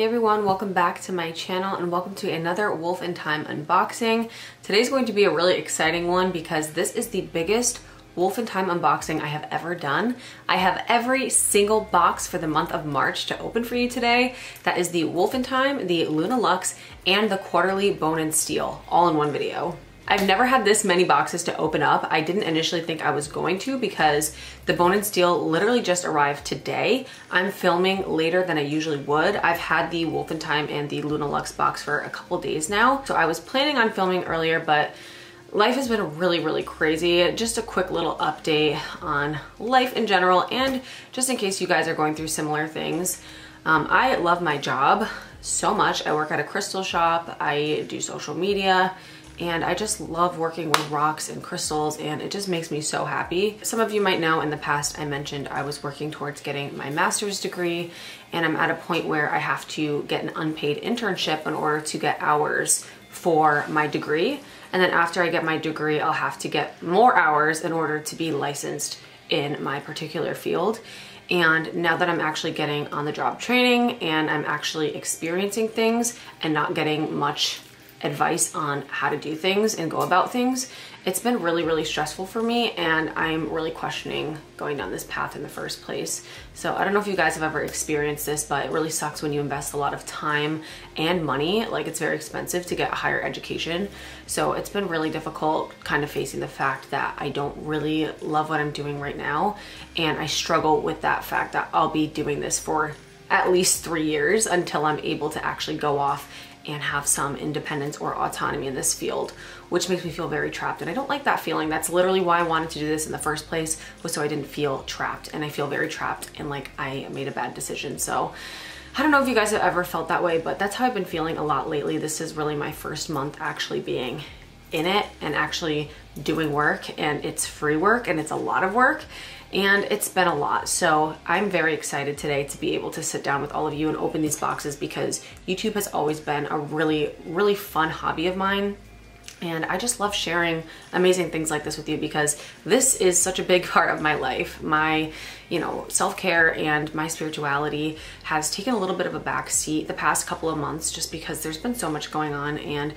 Hey everyone, welcome back to my channel and welcome to another Wolf and Thyme unboxing. Today's going to be a really exciting one because this is the biggest Wolf and Thyme unboxing I have ever done. I have every single box for the month of March to open for you today. That is the Wolf in Time, the LunaLux, and the quarterly Bone and Steel, all in one video. I've never had this many boxes to open up. I didn't initially think I was going to because the Bone and Steel literally just arrived today. I'm filming later than I usually would. I've had the Wolf and the LunaLux box for a couple days now. So I was planning on filming earlier, but life has been really, really crazy. Just a quick little update on life in general and just in case you guys are going through similar things. Um, I love my job so much. I work at a crystal shop. I do social media and I just love working with rocks and crystals and it just makes me so happy. Some of you might know in the past I mentioned I was working towards getting my master's degree and I'm at a point where I have to get an unpaid internship in order to get hours for my degree. And then after I get my degree, I'll have to get more hours in order to be licensed in my particular field. And now that I'm actually getting on the job training and I'm actually experiencing things and not getting much advice on how to do things and go about things, it's been really, really stressful for me and I'm really questioning going down this path in the first place. So I don't know if you guys have ever experienced this, but it really sucks when you invest a lot of time and money. Like it's very expensive to get a higher education. So it's been really difficult kind of facing the fact that I don't really love what I'm doing right now. And I struggle with that fact that I'll be doing this for at least three years until I'm able to actually go off and have some independence or autonomy in this field, which makes me feel very trapped. And I don't like that feeling. That's literally why I wanted to do this in the first place, was so I didn't feel trapped. And I feel very trapped and like I made a bad decision. So I don't know if you guys have ever felt that way, but that's how I've been feeling a lot lately. This is really my first month actually being in it and actually doing work and it's free work and it's a lot of work and it's been a lot. So I'm very excited today to be able to sit down with all of you and open these boxes because YouTube has always been a really, really fun hobby of mine. And I just love sharing amazing things like this with you because this is such a big part of my life. My, you know, self-care and my spirituality has taken a little bit of a backseat the past couple of months just because there's been so much going on and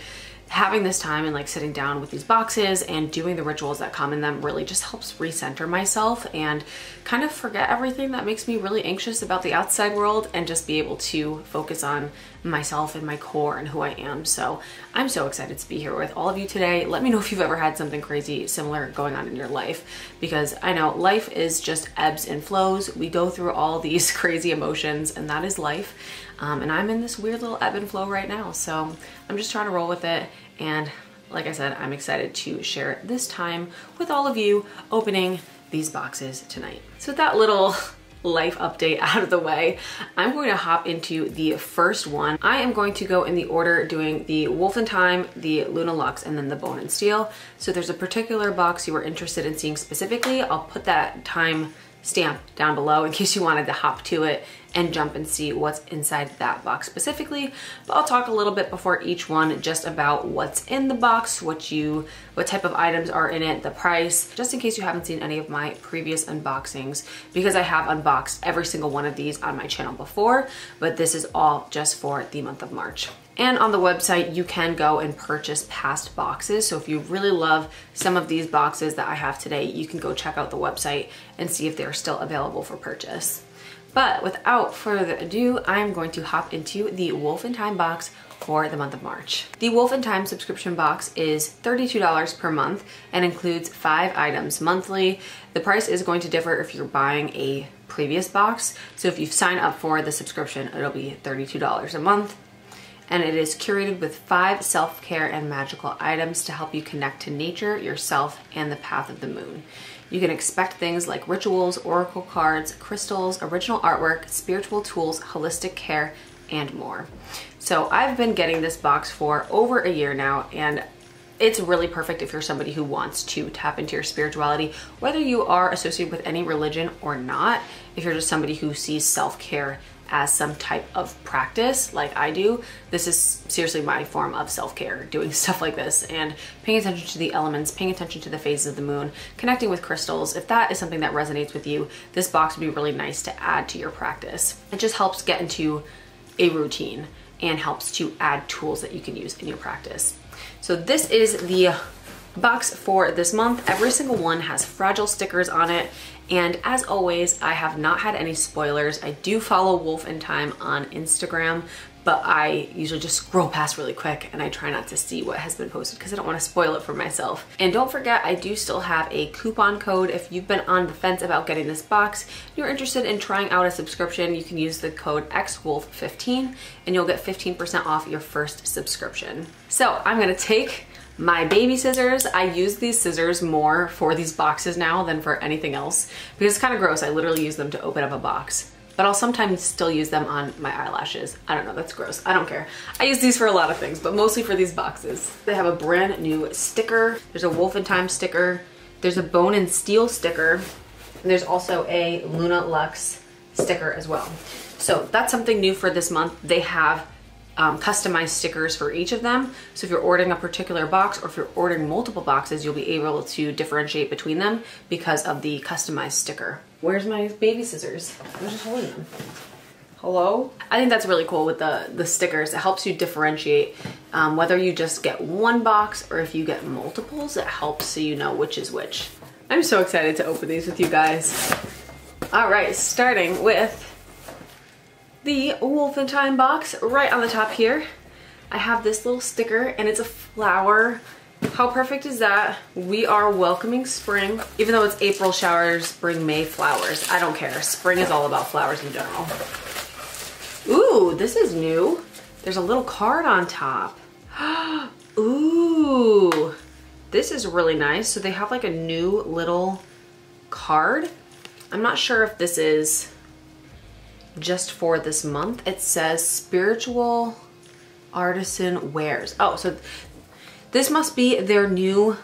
having this time and like sitting down with these boxes and doing the rituals that come in them really just helps recenter myself and kind of forget everything that makes me really anxious about the outside world and just be able to focus on myself and my core and who I am. So I'm so excited to be here with all of you today. Let me know if you've ever had something crazy similar going on in your life because I know life is just ebbs and flows. We go through all these crazy emotions and that is life. Um, and I'm in this weird little ebb and flow right now. So I'm just trying to roll with it and like I said, I'm excited to share this time with all of you opening these boxes tonight. So with that little life update out of the way, I'm going to hop into the first one. I am going to go in the order doing the Wolf and Thyme, the LunaLux, and then the Bone and Steel. So there's a particular box you were interested in seeing specifically. I'll put that time stamp down below in case you wanted to hop to it and jump and see what's inside that box specifically. But I'll talk a little bit before each one just about what's in the box, what you, what type of items are in it, the price, just in case you haven't seen any of my previous unboxings, because I have unboxed every single one of these on my channel before, but this is all just for the month of March. And on the website, you can go and purchase past boxes. So if you really love some of these boxes that I have today, you can go check out the website and see if they're still available for purchase. But without further ado, I'm going to hop into the Wolf and Thyme box for the month of March. The Wolf and Thyme subscription box is $32 per month and includes five items monthly. The price is going to differ if you're buying a previous box. So if you sign up for the subscription, it'll be $32 a month. And it is curated with five self-care and magical items to help you connect to nature, yourself, and the path of the moon. You can expect things like rituals, oracle cards, crystals, original artwork, spiritual tools, holistic care, and more. So I've been getting this box for over a year now and it's really perfect if you're somebody who wants to tap into your spirituality, whether you are associated with any religion or not, if you're just somebody who sees self-care as some type of practice like I do, this is seriously my form of self-care, doing stuff like this and paying attention to the elements, paying attention to the phases of the moon, connecting with crystals. If that is something that resonates with you, this box would be really nice to add to your practice. It just helps get into a routine and helps to add tools that you can use in your practice. So this is the box for this month. Every single one has fragile stickers on it. And as always, I have not had any spoilers. I do follow Wolf and Thyme on Instagram, but I usually just scroll past really quick and I try not to see what has been posted because I don't want to spoil it for myself. And don't forget, I do still have a coupon code. If you've been on the fence about getting this box, you're interested in trying out a subscription, you can use the code XWolf15 and you'll get 15% off your first subscription. So I'm gonna take my baby scissors, I use these scissors more for these boxes now than for anything else because it's kind of gross. I literally use them to open up a box but I'll sometimes still use them on my eyelashes. I don't know, that's gross. I don't care. I use these for a lot of things, but mostly for these boxes. They have a brand new sticker. There's a Wolf and Thyme sticker. There's a Bone and Steel sticker. And there's also a LunaLux sticker as well. So that's something new for this month. They have um, customized stickers for each of them. So if you're ordering a particular box or if you're ordering multiple boxes, you'll be able to differentiate between them because of the customized sticker. Where's my baby scissors? I'm just holding them. Hello? I think that's really cool with the, the stickers. It helps you differentiate um, whether you just get one box or if you get multiples, it helps so you know which is which. I'm so excited to open these with you guys. All right, starting with the Wolf and Thyme box right on the top here. I have this little sticker and it's a flower. How perfect is that? We are welcoming spring. Even though it's April showers bring May flowers. I don't care. Spring is all about flowers in general. Ooh, this is new. There's a little card on top. Ooh, this is really nice. So they have like a new little card. I'm not sure if this is just for this month. It says spiritual artisan wares. Oh, so this must be their new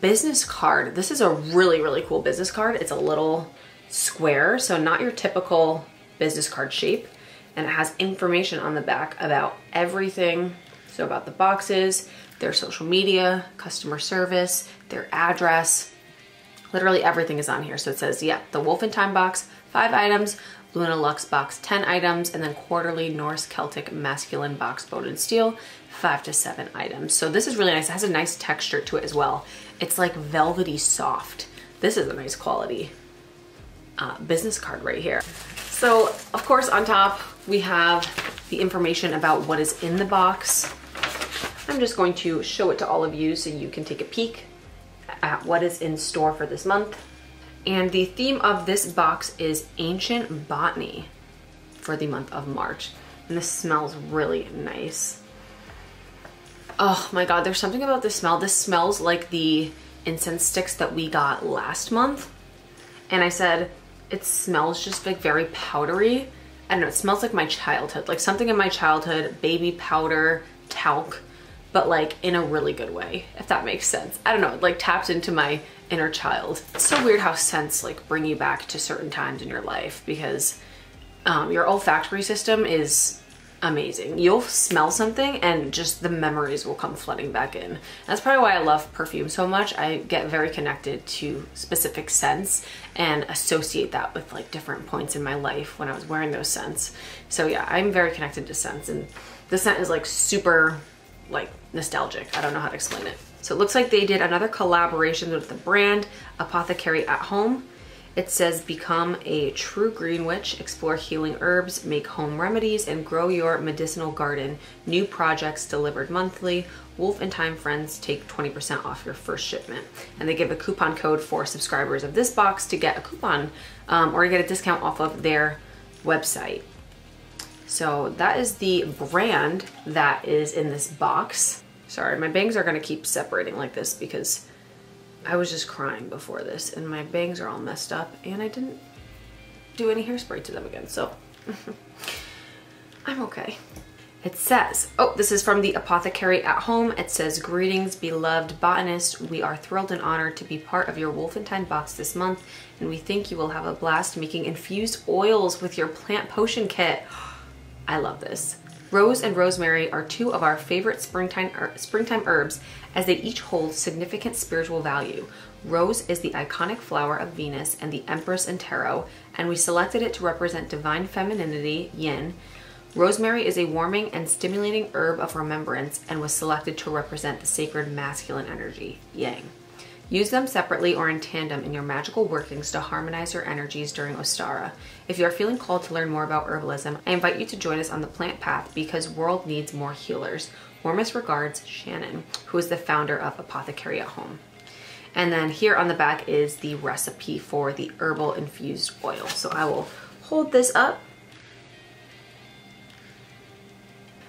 business card. This is a really, really cool business card. It's a little square, so not your typical business card shape. And it has information on the back about everything. So about the boxes, their social media, customer service, their address, literally everything is on here. So it says, yeah, the Wolf and Thyme box, five items, LunaLux box 10 items, and then quarterly Norse Celtic masculine box and steel, five to seven items. So this is really nice. It has a nice texture to it as well. It's like velvety soft. This is a nice quality uh, business card right here. So of course on top we have the information about what is in the box. I'm just going to show it to all of you so you can take a peek at what is in store for this month. And the theme of this box is ancient botany for the month of March. And this smells really nice. Oh my God, there's something about this smell. This smells like the incense sticks that we got last month. And I said, it smells just like very powdery. I don't know, it smells like my childhood, like something in my childhood, baby powder, talc, but like in a really good way, if that makes sense. I don't know, it like taps into my inner child. It's so weird how scents like bring you back to certain times in your life because um, your olfactory system is amazing. You'll smell something and just the memories will come flooding back in. That's probably why I love perfume so much. I get very connected to specific scents and associate that with like different points in my life when I was wearing those scents. So yeah, I'm very connected to scents and the scent is like super like nostalgic. I don't know how to explain it. So it looks like they did another collaboration with the brand Apothecary at Home. It says become a true green witch, explore healing herbs, make home remedies, and grow your medicinal garden. New projects delivered monthly. Wolf and Thyme friends take 20% off your first shipment. And they give a coupon code for subscribers of this box to get a coupon um, or get a discount off of their website. So that is the brand that is in this box. Sorry, my bangs are gonna keep separating like this because I was just crying before this and my bangs are all messed up and I didn't do any hairspray to them again, so I'm okay. It says, oh, this is from the Apothecary at Home. It says, greetings, beloved botanist. We are thrilled and honored to be part of your Wolf and Thyme box this month, and we think you will have a blast making infused oils with your plant potion kit. I love this. Rose and rosemary are two of our favorite springtime, er, springtime herbs as they each hold significant spiritual value. Rose is the iconic flower of Venus and the Empress in Tarot, and we selected it to represent divine femininity, yin, Rosemary is a warming and stimulating herb of remembrance and was selected to represent the sacred masculine energy, yang. Use them separately or in tandem in your magical workings to harmonize your energies during Ostara. If you are feeling called to learn more about herbalism, I invite you to join us on the plant path because world needs more healers. Warmest regards, Shannon, who is the founder of Apothecary at Home. And then here on the back is the recipe for the herbal infused oil. So I will hold this up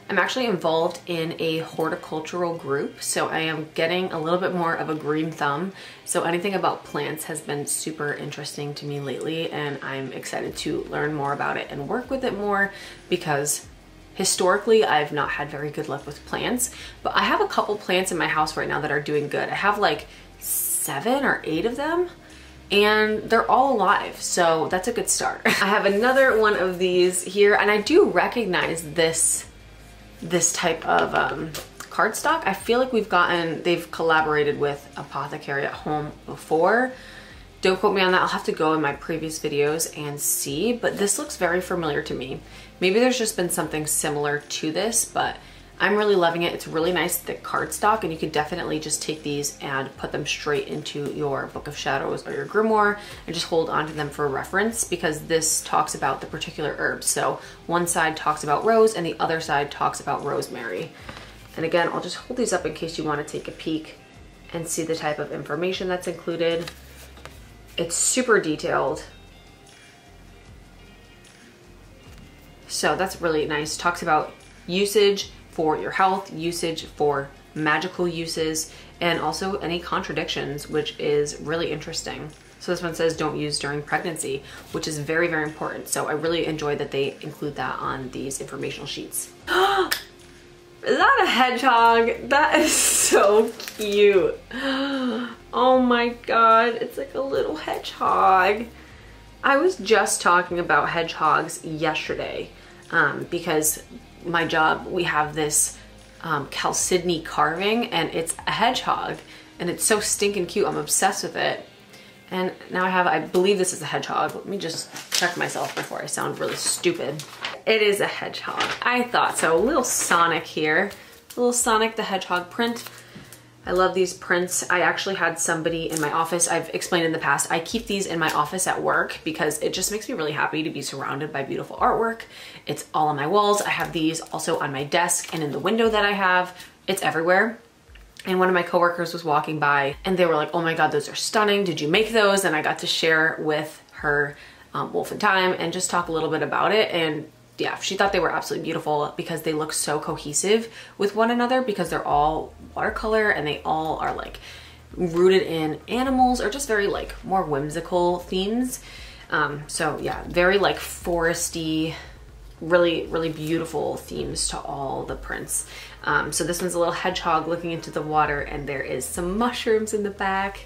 I'm actually involved in a horticultural group, so I am getting a little bit more of a green thumb. So anything about plants has been super interesting to me lately, and I'm excited to learn more about it and work with it more because historically I've not had very good luck with plants, but I have a couple plants in my house right now that are doing good. I have like seven or eight of them and they're all alive so that's a good start. I have another one of these here and I do recognize this this type of um, cardstock. I feel like we've gotten, they've collaborated with Apothecary at Home before. Don't quote me on that. I'll have to go in my previous videos and see, but this looks very familiar to me. Maybe there's just been something similar to this, but I'm really loving it. It's really nice thick cardstock and you could definitely just take these and put them straight into your Book of Shadows or your grimoire and just hold on to them for reference because this talks about the particular herbs. So one side talks about rose and the other side talks about rosemary. And again, I'll just hold these up in case you want to take a peek and see the type of information that's included. It's super detailed. So that's really nice. Talks about usage, for your health, usage for magical uses, and also any contradictions, which is really interesting. So this one says don't use during pregnancy, which is very, very important. So I really enjoy that they include that on these informational sheets. is that a hedgehog? That is so cute. Oh my God, it's like a little hedgehog. I was just talking about hedgehogs yesterday um, because my job, we have this um, chalcedony carving and it's a hedgehog and it's so stinking cute. I'm obsessed with it. And now I have, I believe this is a hedgehog. Let me just check myself before I sound really stupid. It is a hedgehog. I thought so. A little Sonic here. A little Sonic the Hedgehog print. I love these prints. I actually had somebody in my office, I've explained in the past, I keep these in my office at work because it just makes me really happy to be surrounded by beautiful artwork. It's all on my walls. I have these also on my desk and in the window that I have. It's everywhere. And one of my coworkers was walking by and they were like, oh my God, those are stunning. Did you make those? And I got to share with her um, Wolf and Thyme and just talk a little bit about it. And yeah, she thought they were absolutely beautiful because they look so cohesive with one another because they're all watercolor and they all are like rooted in animals or just very like more whimsical themes. Um, so yeah, very like foresty, really, really beautiful themes to all the prints. Um, so this one's a little hedgehog looking into the water and there is some mushrooms in the back.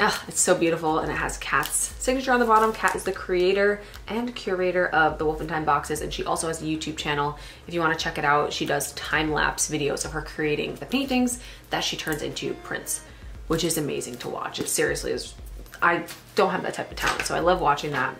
Oh, it's so beautiful and it has Kat's signature on the bottom. Kat is the creator and curator of the Wolf and Thyme boxes and she also has a YouTube channel. If you want to check it out, she does time-lapse videos of her creating the paintings that she turns into prints, which is amazing to watch. It seriously is, I don't have that type of talent, so I love watching that.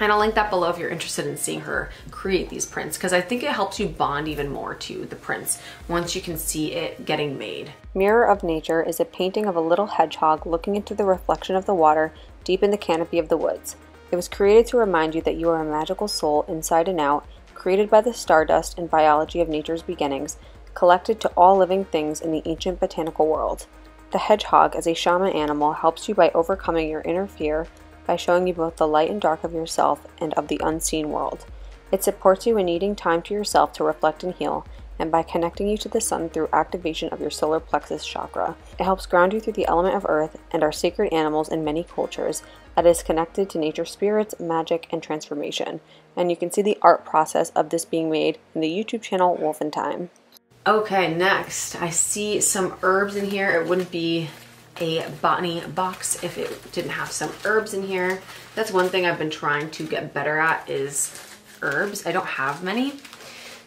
And I'll link that below if you're interested in seeing her create these prints because I think it helps you bond even more to the prints once you can see it getting made. Mirror of Nature is a painting of a little hedgehog looking into the reflection of the water deep in the canopy of the woods. It was created to remind you that you are a magical soul inside and out, created by the stardust and biology of nature's beginnings, collected to all living things in the ancient botanical world. The hedgehog, as a shaman animal, helps you by overcoming your inner fear by showing you both the light and dark of yourself and of the unseen world. It supports you in needing time to yourself to reflect and heal, and by connecting you to the sun through activation of your solar plexus chakra. It helps ground you through the element of earth and our sacred animals in many cultures that is connected to nature spirits, magic, and transformation. And you can see the art process of this being made in the YouTube channel Wolf and Thyme. Okay, next I see some herbs in here. It wouldn't be a botany box if it didn't have some herbs in here. That's one thing I've been trying to get better at is herbs. I don't have many.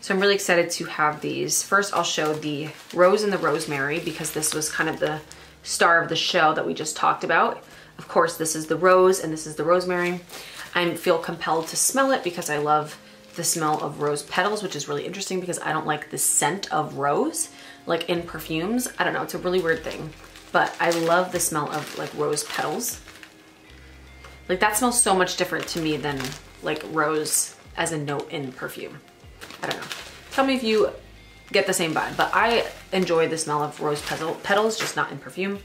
So I'm really excited to have these. First, I'll show the rose and the rosemary because this was kind of the star of the show that we just talked about. Of course, this is the rose and this is the rosemary. I feel compelled to smell it because I love the smell of rose petals, which is really interesting because I don't like the scent of rose, like in perfumes. I don't know, it's a really weird thing, but I love the smell of like rose petals. Like that smells so much different to me than like rose as a note in perfume. I don't know. Tell me if you get the same vibe, but I enjoy the smell of rose petal, petals, just not in perfume.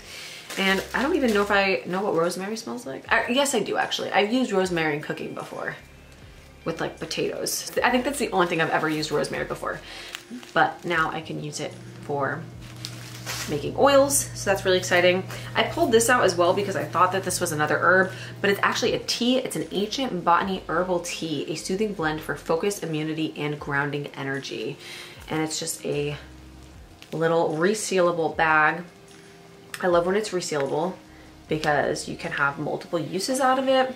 And I don't even know if I know what rosemary smells like. I, yes, I do actually. I've used rosemary in cooking before with like potatoes. I think that's the only thing I've ever used rosemary before. But now I can use it for making oils, so that's really exciting. I pulled this out as well because I thought that this was another herb, but it's actually a tea. It's an ancient botany herbal tea, a soothing blend for focus, immunity, and grounding energy. And it's just a little resealable bag I love when it's resealable because you can have multiple uses out of it.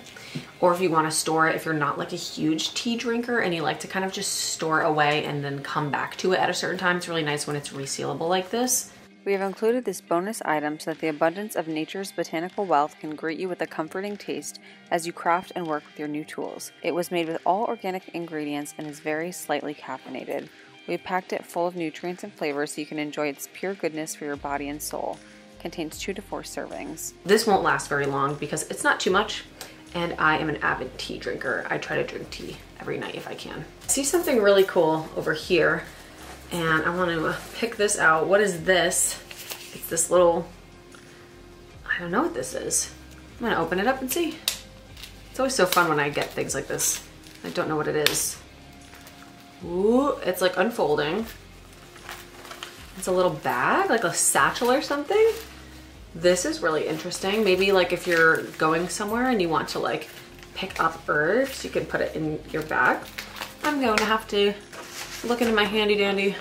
Or if you want to store it, if you're not like a huge tea drinker and you like to kind of just store it away and then come back to it at a certain time, it's really nice when it's resealable like this. We have included this bonus item so that the abundance of nature's botanical wealth can greet you with a comforting taste as you craft and work with your new tools. It was made with all organic ingredients and is very slightly caffeinated. We packed it full of nutrients and flavors so you can enjoy its pure goodness for your body and soul contains two to four servings. This won't last very long because it's not too much and I am an avid tea drinker. I try to drink tea every night if I can. See something really cool over here and I want to pick this out. What is this? It's this little, I don't know what this is. I'm gonna open it up and see. It's always so fun when I get things like this. I don't know what it is. Ooh, it's like unfolding. It's a little bag, like a satchel or something. This is really interesting. Maybe like if you're going somewhere and you want to like pick up herbs, you can put it in your bag. I'm going to have to look into my handy dandy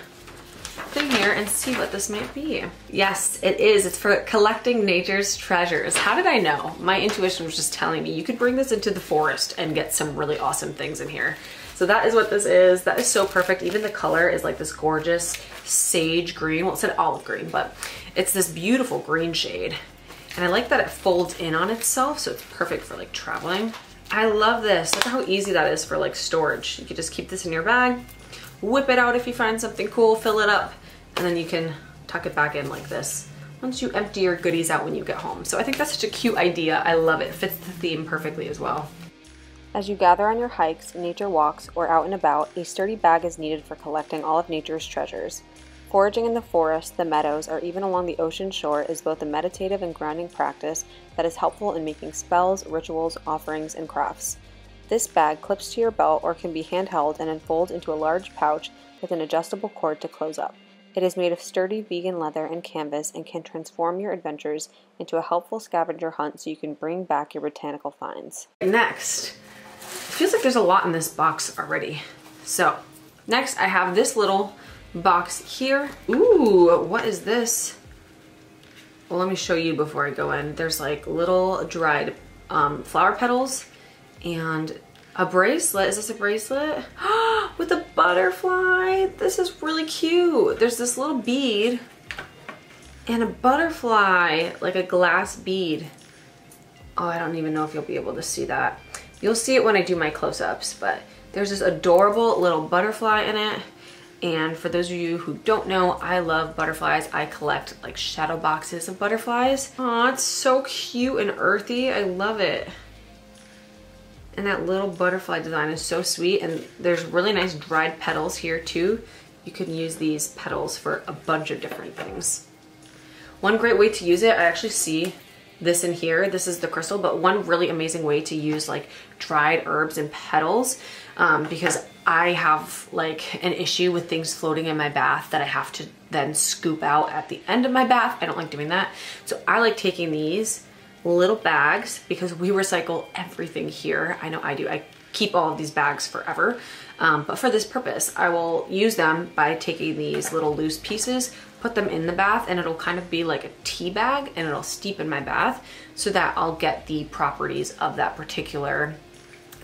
thing here and see what this might be. Yes, it is. It's for collecting nature's treasures. How did I know? My intuition was just telling me you could bring this into the forest and get some really awesome things in here. So that is what this is. That is so perfect. Even the color is like this gorgeous sage green. Well, it said olive green, but it's this beautiful green shade. And I like that it folds in on itself, so it's perfect for like traveling. I love this. Look how easy that is for like storage. You can just keep this in your bag, whip it out if you find something cool, fill it up, and then you can tuck it back in like this once you empty your goodies out when you get home. So I think that's such a cute idea. I love it. Fits the theme perfectly as well. As you gather on your hikes, nature walks, or out and about, a sturdy bag is needed for collecting all of nature's treasures. Foraging in the forest, the meadows, or even along the ocean shore is both a meditative and grounding practice that is helpful in making spells, rituals, offerings, and crafts. This bag clips to your belt or can be handheld and unfolds into a large pouch with an adjustable cord to close up. It is made of sturdy vegan leather and canvas and can transform your adventures into a helpful scavenger hunt so you can bring back your botanical finds. Next, it feels like there's a lot in this box already. So next I have this little box here. Ooh, what is this? Well, let me show you before I go in. There's like little dried um, flower petals and a bracelet. Is this a bracelet? With a butterfly. This is really cute. There's this little bead and a butterfly, like a glass bead. Oh, I don't even know if you'll be able to see that. You'll see it when I do my close-ups, but there's this adorable little butterfly in it. And for those of you who don't know, I love butterflies. I collect like shadow boxes of butterflies. Oh, it's so cute and earthy. I love it. And that little butterfly design is so sweet. And there's really nice dried petals here too. You can use these petals for a bunch of different things. One great way to use it, I actually see this in here. This is the crystal, but one really amazing way to use like dried herbs and petals um, because I have like an issue with things floating in my bath that I have to then scoop out at the end of my bath. I don't like doing that. So I like taking these little bags because we recycle everything here. I know I do. I keep all of these bags forever. Um, but for this purpose, I will use them by taking these little loose pieces, put them in the bath and it'll kind of be like a tea bag and it'll steep in my bath so that I'll get the properties of that particular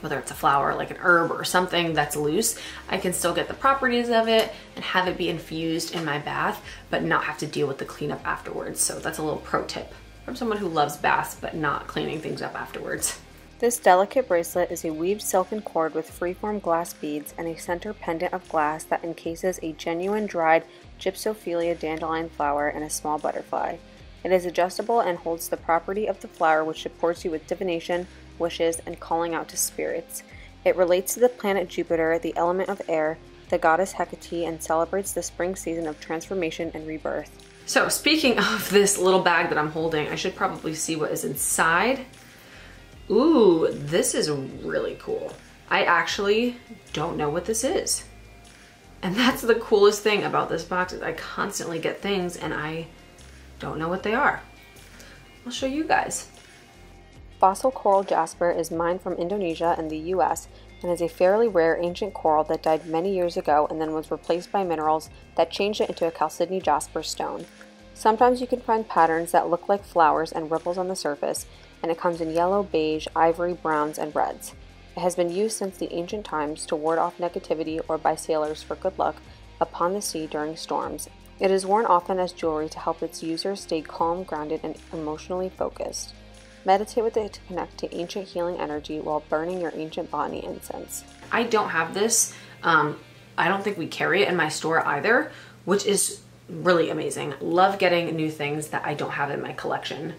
whether it's a flower like an herb or something that's loose I can still get the properties of it and have it be infused in my bath but not have to deal with the cleanup afterwards so that's a little pro tip from someone who loves baths but not cleaning things up afterwards This delicate bracelet is a weaved silken cord with freeform glass beads and a center pendant of glass that encases a genuine dried Gypsophilia dandelion flower and a small butterfly. It is adjustable and holds the property of the flower which supports you with divination, wishes, and calling out to spirits. It relates to the planet Jupiter, the element of air, the goddess Hecate, and celebrates the spring season of transformation and rebirth. So speaking of this little bag that I'm holding, I should probably see what is inside. Ooh, this is really cool. I actually don't know what this is. And that's the coolest thing about this box is I constantly get things and I don't know what they are. I'll show you guys. Fossil coral jasper is mined from Indonesia and the US and is a fairly rare ancient coral that died many years ago and then was replaced by minerals that changed it into a chalcedony jasper stone. Sometimes you can find patterns that look like flowers and ripples on the surface, and it comes in yellow, beige, ivory, browns, and reds. It has been used since the ancient times to ward off negativity or by sailors for good luck upon the sea during storms. It is worn often as jewelry to help its users stay calm, grounded, and emotionally focused. Meditate with it to connect to ancient healing energy while burning your ancient botany incense. I don't have this. Um, I don't think we carry it in my store either, which is really amazing. Love getting new things that I don't have in my collection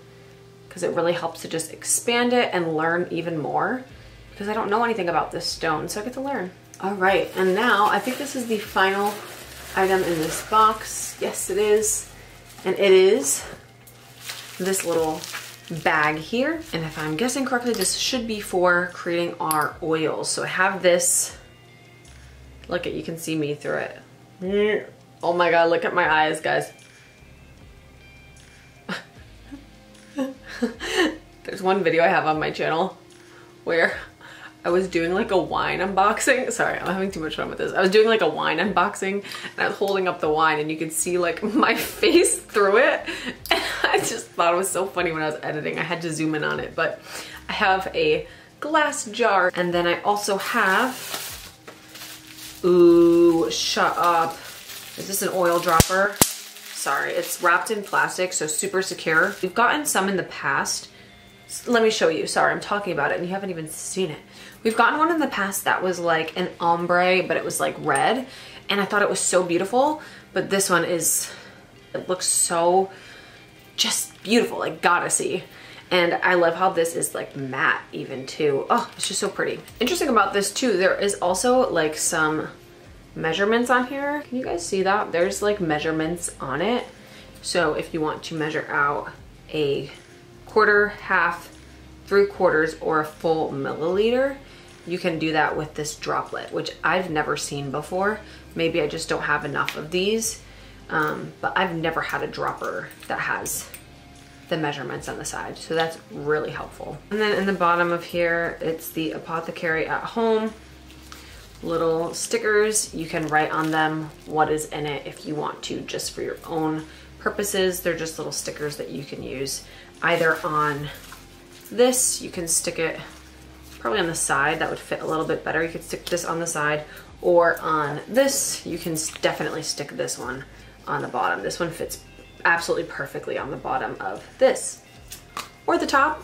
because it really helps to just expand it and learn even more because I don't know anything about this stone, so I get to learn. All right, and now I think this is the final item in this box. Yes, it is. And it is this little bag here. And if I'm guessing correctly, this should be for creating our oils. So I have this, look at, you can see me through it. Oh my God, look at my eyes, guys. There's one video I have on my channel where I was doing like a wine unboxing. Sorry, I'm having too much fun with this. I was doing like a wine unboxing and I was holding up the wine and you could see like my face through it. And I just thought it was so funny when I was editing. I had to zoom in on it, but I have a glass jar and then I also have, ooh, shut up. Is this an oil dropper? Sorry, it's wrapped in plastic, so super secure. We've gotten some in the past. Let me show you. Sorry, I'm talking about it and you haven't even seen it. We've gotten one in the past that was like an ombre, but it was like red. And I thought it was so beautiful. But this one is, it looks so just beautiful, like goddessy. And I love how this is like matte even too. Oh, it's just so pretty. Interesting about this too, there is also like some measurements on here. Can you guys see that? There's like measurements on it. So if you want to measure out a quarter, half, three quarters, or a full milliliter, you can do that with this droplet, which I've never seen before. Maybe I just don't have enough of these, um, but I've never had a dropper that has the measurements on the side. So that's really helpful. And then in the bottom of here, it's the Apothecary at Home little stickers. You can write on them what is in it if you want to, just for your own purposes. They're just little stickers that you can use either on this, you can stick it probably on the side, that would fit a little bit better. You could stick this on the side or on this, you can definitely stick this one on the bottom. This one fits absolutely perfectly on the bottom of this or the top,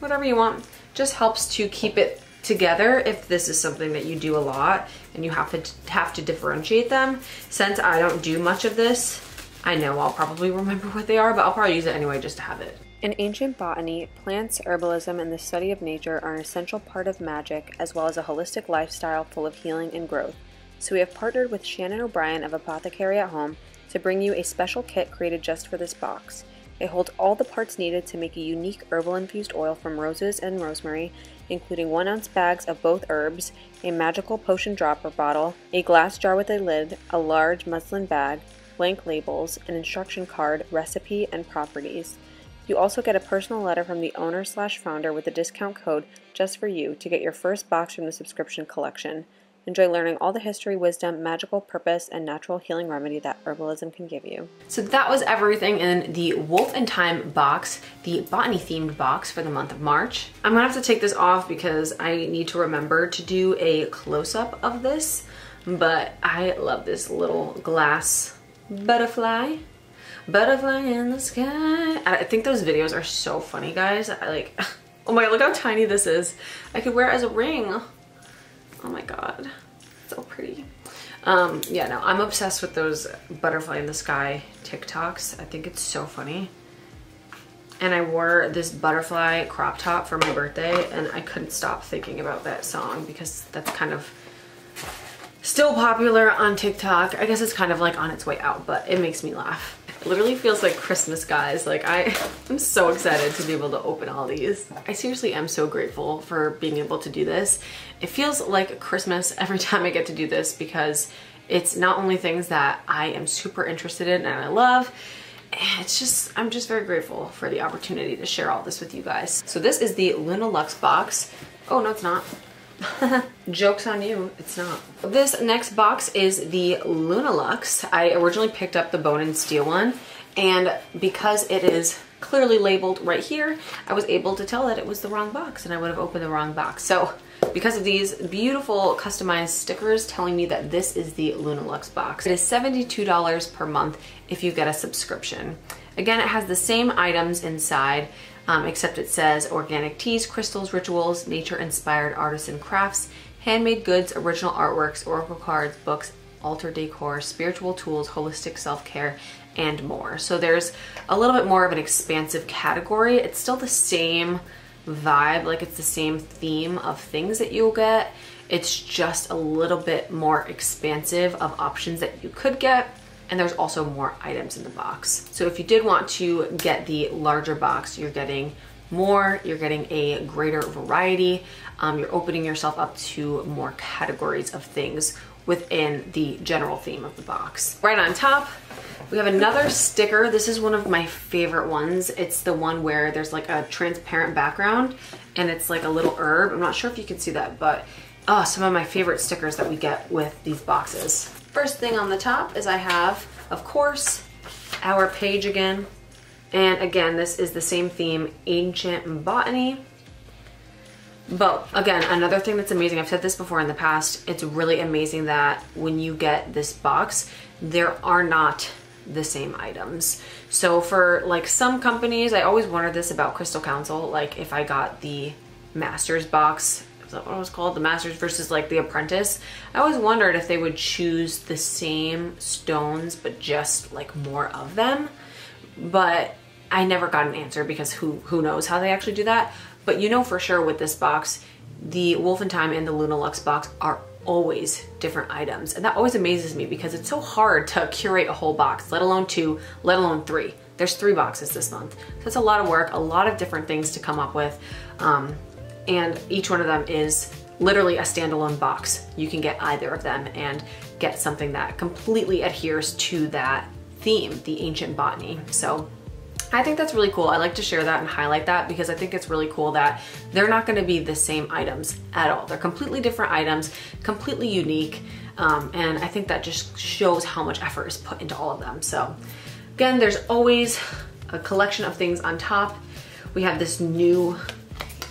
whatever you want. Just helps to keep it together if this is something that you do a lot and you have to have to differentiate them. Since I don't do much of this, I know I'll probably remember what they are, but I'll probably use it anyway just to have it. In ancient botany, plants, herbalism, and the study of nature are an essential part of magic, as well as a holistic lifestyle full of healing and growth. So, we have partnered with Shannon O'Brien of Apothecary at Home to bring you a special kit created just for this box. It holds all the parts needed to make a unique herbal infused oil from roses and rosemary, including 1 ounce bags of both herbs, a magical potion dropper bottle, a glass jar with a lid, a large muslin bag, blank labels, an instruction card, recipe, and properties. You also get a personal letter from the owner slash founder with a discount code just for you to get your first box from the subscription collection. Enjoy learning all the history, wisdom, magical purpose, and natural healing remedy that herbalism can give you. So that was everything in the Wolf and Thyme box, the botany themed box for the month of March. I'm gonna have to take this off because I need to remember to do a close up of this, but I love this little glass butterfly. Butterfly in the sky. I think those videos are so funny, guys. I like, Oh my look how tiny this is. I could wear it as a ring. Oh my god, so pretty. Um, yeah, no, I'm obsessed with those butterfly in the sky TikToks. I think it's so funny. And I wore this butterfly crop top for my birthday and I couldn't stop thinking about that song because that's kind of still popular on TikTok. I guess it's kind of like on its way out, but it makes me laugh. It literally feels like Christmas, guys. Like I, I'm so excited to be able to open all these. I seriously am so grateful for being able to do this. It feels like Christmas every time I get to do this because it's not only things that I am super interested in and I love, it's just, I'm just very grateful for the opportunity to share all this with you guys. So this is the LunaLux box. Oh, no, it's not. Joke's on you, it's not. This next box is the LunaLux. I originally picked up the bone and steel one and because it is clearly labeled right here, I was able to tell that it was the wrong box and I would have opened the wrong box. So because of these beautiful customized stickers telling me that this is the LunaLux box. It is $72 per month if you get a subscription. Again, it has the same items inside um, except it says organic teas, crystals, rituals, nature-inspired artisan crafts, handmade goods, original artworks, oracle cards, books, altar decor, spiritual tools, holistic self-care, and more. So there's a little bit more of an expansive category. It's still the same vibe, like it's the same theme of things that you'll get. It's just a little bit more expansive of options that you could get and there's also more items in the box. So if you did want to get the larger box, you're getting more, you're getting a greater variety, um, you're opening yourself up to more categories of things within the general theme of the box. Right on top, we have another sticker. This is one of my favorite ones. It's the one where there's like a transparent background and it's like a little herb. I'm not sure if you can see that, but oh, some of my favorite stickers that we get with these boxes. First thing on the top is I have, of course, our page again. And again, this is the same theme, ancient botany. But again, another thing that's amazing, I've said this before in the past, it's really amazing that when you get this box, there are not the same items. So for like some companies, I always wondered this about Crystal Council, like if I got the master's box is that what it was called? The Masters versus like the Apprentice. I always wondered if they would choose the same stones, but just like more of them. But I never got an answer because who, who knows how they actually do that. But you know for sure with this box, the Wolf and Thyme and the LunaLux box are always different items. And that always amazes me because it's so hard to curate a whole box, let alone two, let alone three. There's three boxes this month. So it's a lot of work, a lot of different things to come up with. Um, and each one of them is literally a standalone box. You can get either of them and get something that completely adheres to that theme, the ancient botany. So I think that's really cool. I like to share that and highlight that because I think it's really cool that they're not gonna be the same items at all. They're completely different items, completely unique. Um, and I think that just shows how much effort is put into all of them. So again, there's always a collection of things on top. We have this new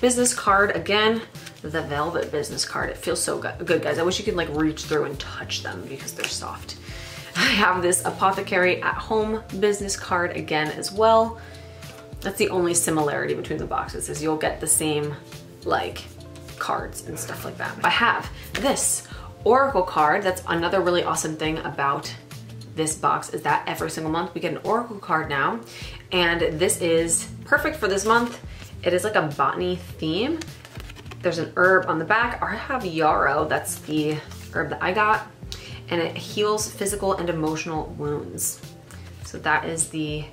business card. Again the velvet business card. It feels so good guys. I wish you could like reach through and touch them because they're soft. I have this apothecary at home business card again as well. That's the only similarity between the boxes is you'll get the same like cards and stuff like that. I have this oracle card. That's another really awesome thing about this box is that every single month we get an oracle card now. And this is perfect for this month it is like a botany theme. There's an herb on the back. I have yarrow, that's the herb that I got. And it heals physical and emotional wounds. So that is the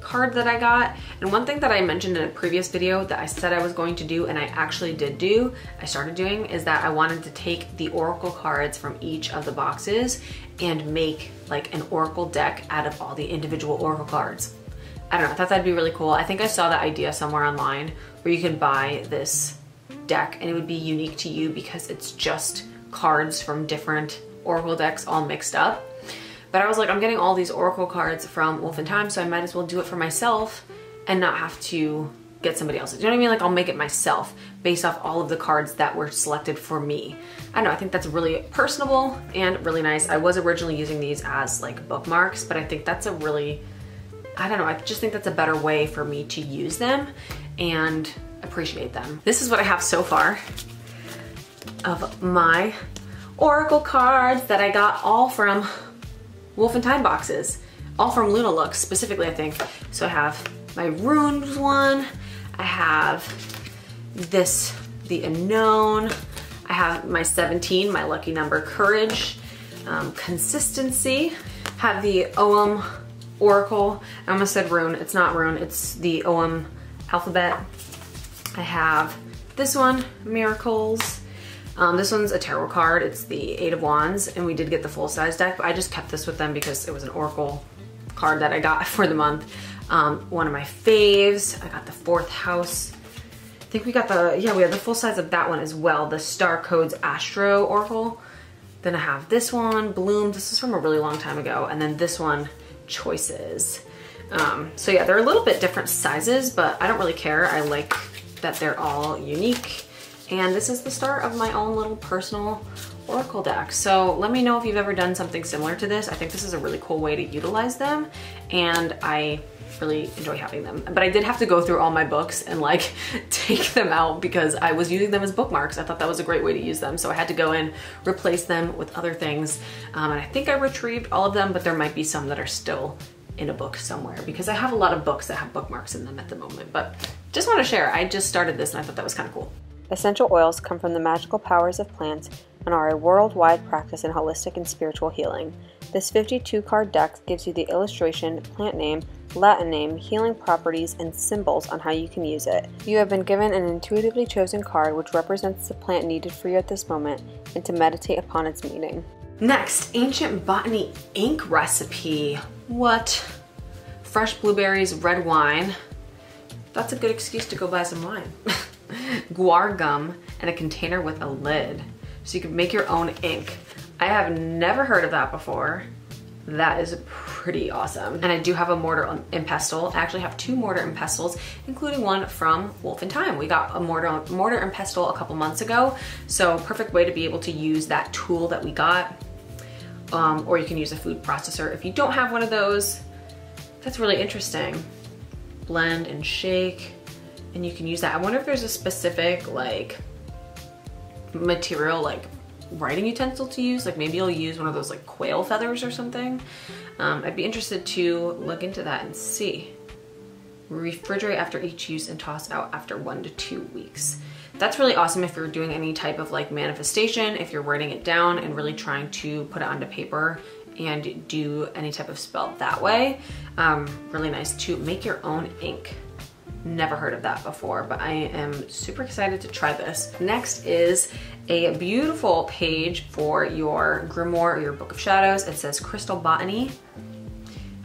card that I got. And one thing that I mentioned in a previous video that I said I was going to do and I actually did do, I started doing, is that I wanted to take the oracle cards from each of the boxes and make like an oracle deck out of all the individual oracle cards. I don't know, I thought that'd be really cool. I think I saw that idea somewhere online where you can buy this deck and it would be unique to you because it's just cards from different Oracle decks all mixed up. But I was like, I'm getting all these Oracle cards from Wolf and Thyme, so I might as well do it for myself and not have to get somebody else's. You know what I mean? Like I'll make it myself based off all of the cards that were selected for me. I don't know, I think that's really personable and really nice. I was originally using these as like bookmarks, but I think that's a really I don't know, I just think that's a better way for me to use them. And appreciate them. This is what I have so far of my Oracle cards that I got all from Wolf and Thyme boxes. All from LunaLux specifically, I think. So I have my Runes one. I have this, the Unknown. I have my 17, my lucky number, Courage. Um, consistency. Have the OM Oracle. I almost said Rune. It's not Rune. It's the Ogham alphabet. I have this one, Miracles. Um, this one's a tarot card. It's the Eight of Wands, and we did get the full-size deck, but I just kept this with them because it was an Oracle card that I got for the month. Um, one of my faves. I got the fourth house. I think we got the, yeah, we had the full size of that one as well. The Star Codes Astro Oracle. Then I have this one, Bloom. This is from a really long time ago. And then this one, Choices. Um, so yeah, they're a little bit different sizes, but I don't really care. I like that they're all unique. And this is the start of my own little personal Oracle deck. So let me know if you've ever done something similar to this. I think this is a really cool way to utilize them. And I really enjoy having them. But I did have to go through all my books and like take them out because I was using them as bookmarks. I thought that was a great way to use them. So I had to go in, replace them with other things. Um, and I think I retrieved all of them, but there might be some that are still in a book somewhere because I have a lot of books that have bookmarks in them at the moment. But just want to share, I just started this and I thought that was kind of cool. Essential oils come from the magical powers of plants and are a worldwide practice in holistic and spiritual healing. This 52 card deck gives you the illustration, plant name, Latin name, healing properties, and symbols on how you can use it. You have been given an intuitively chosen card which represents the plant needed for you at this moment and to meditate upon its meaning. Next, Ancient Botany ink recipe. What? Fresh blueberries, red wine. That's a good excuse to go buy some wine. Guar gum and a container with a lid. So you can make your own ink. I have never heard of that before. That is pretty awesome. And I do have a mortar and pestle. I actually have two mortar and pestles, including one from Wolf and Thyme. We got a mortar, mortar and pestle a couple months ago. So perfect way to be able to use that tool that we got. Um, or you can use a food processor. If you don't have one of those, that's really interesting. Blend and shake, and you can use that. I wonder if there's a specific like material like writing utensil to use. Like maybe I'll use one of those like quail feathers or something. Um, I'd be interested to look into that and see. Refrigerate after each use and toss out after one to two weeks. That's really awesome if you're doing any type of like manifestation, if you're writing it down and really trying to put it onto paper and do any type of spell that way. Um, really nice to make your own ink. Never heard of that before, but I am super excited to try this. Next is a beautiful page for your grimoire or your book of shadows. It says crystal botany.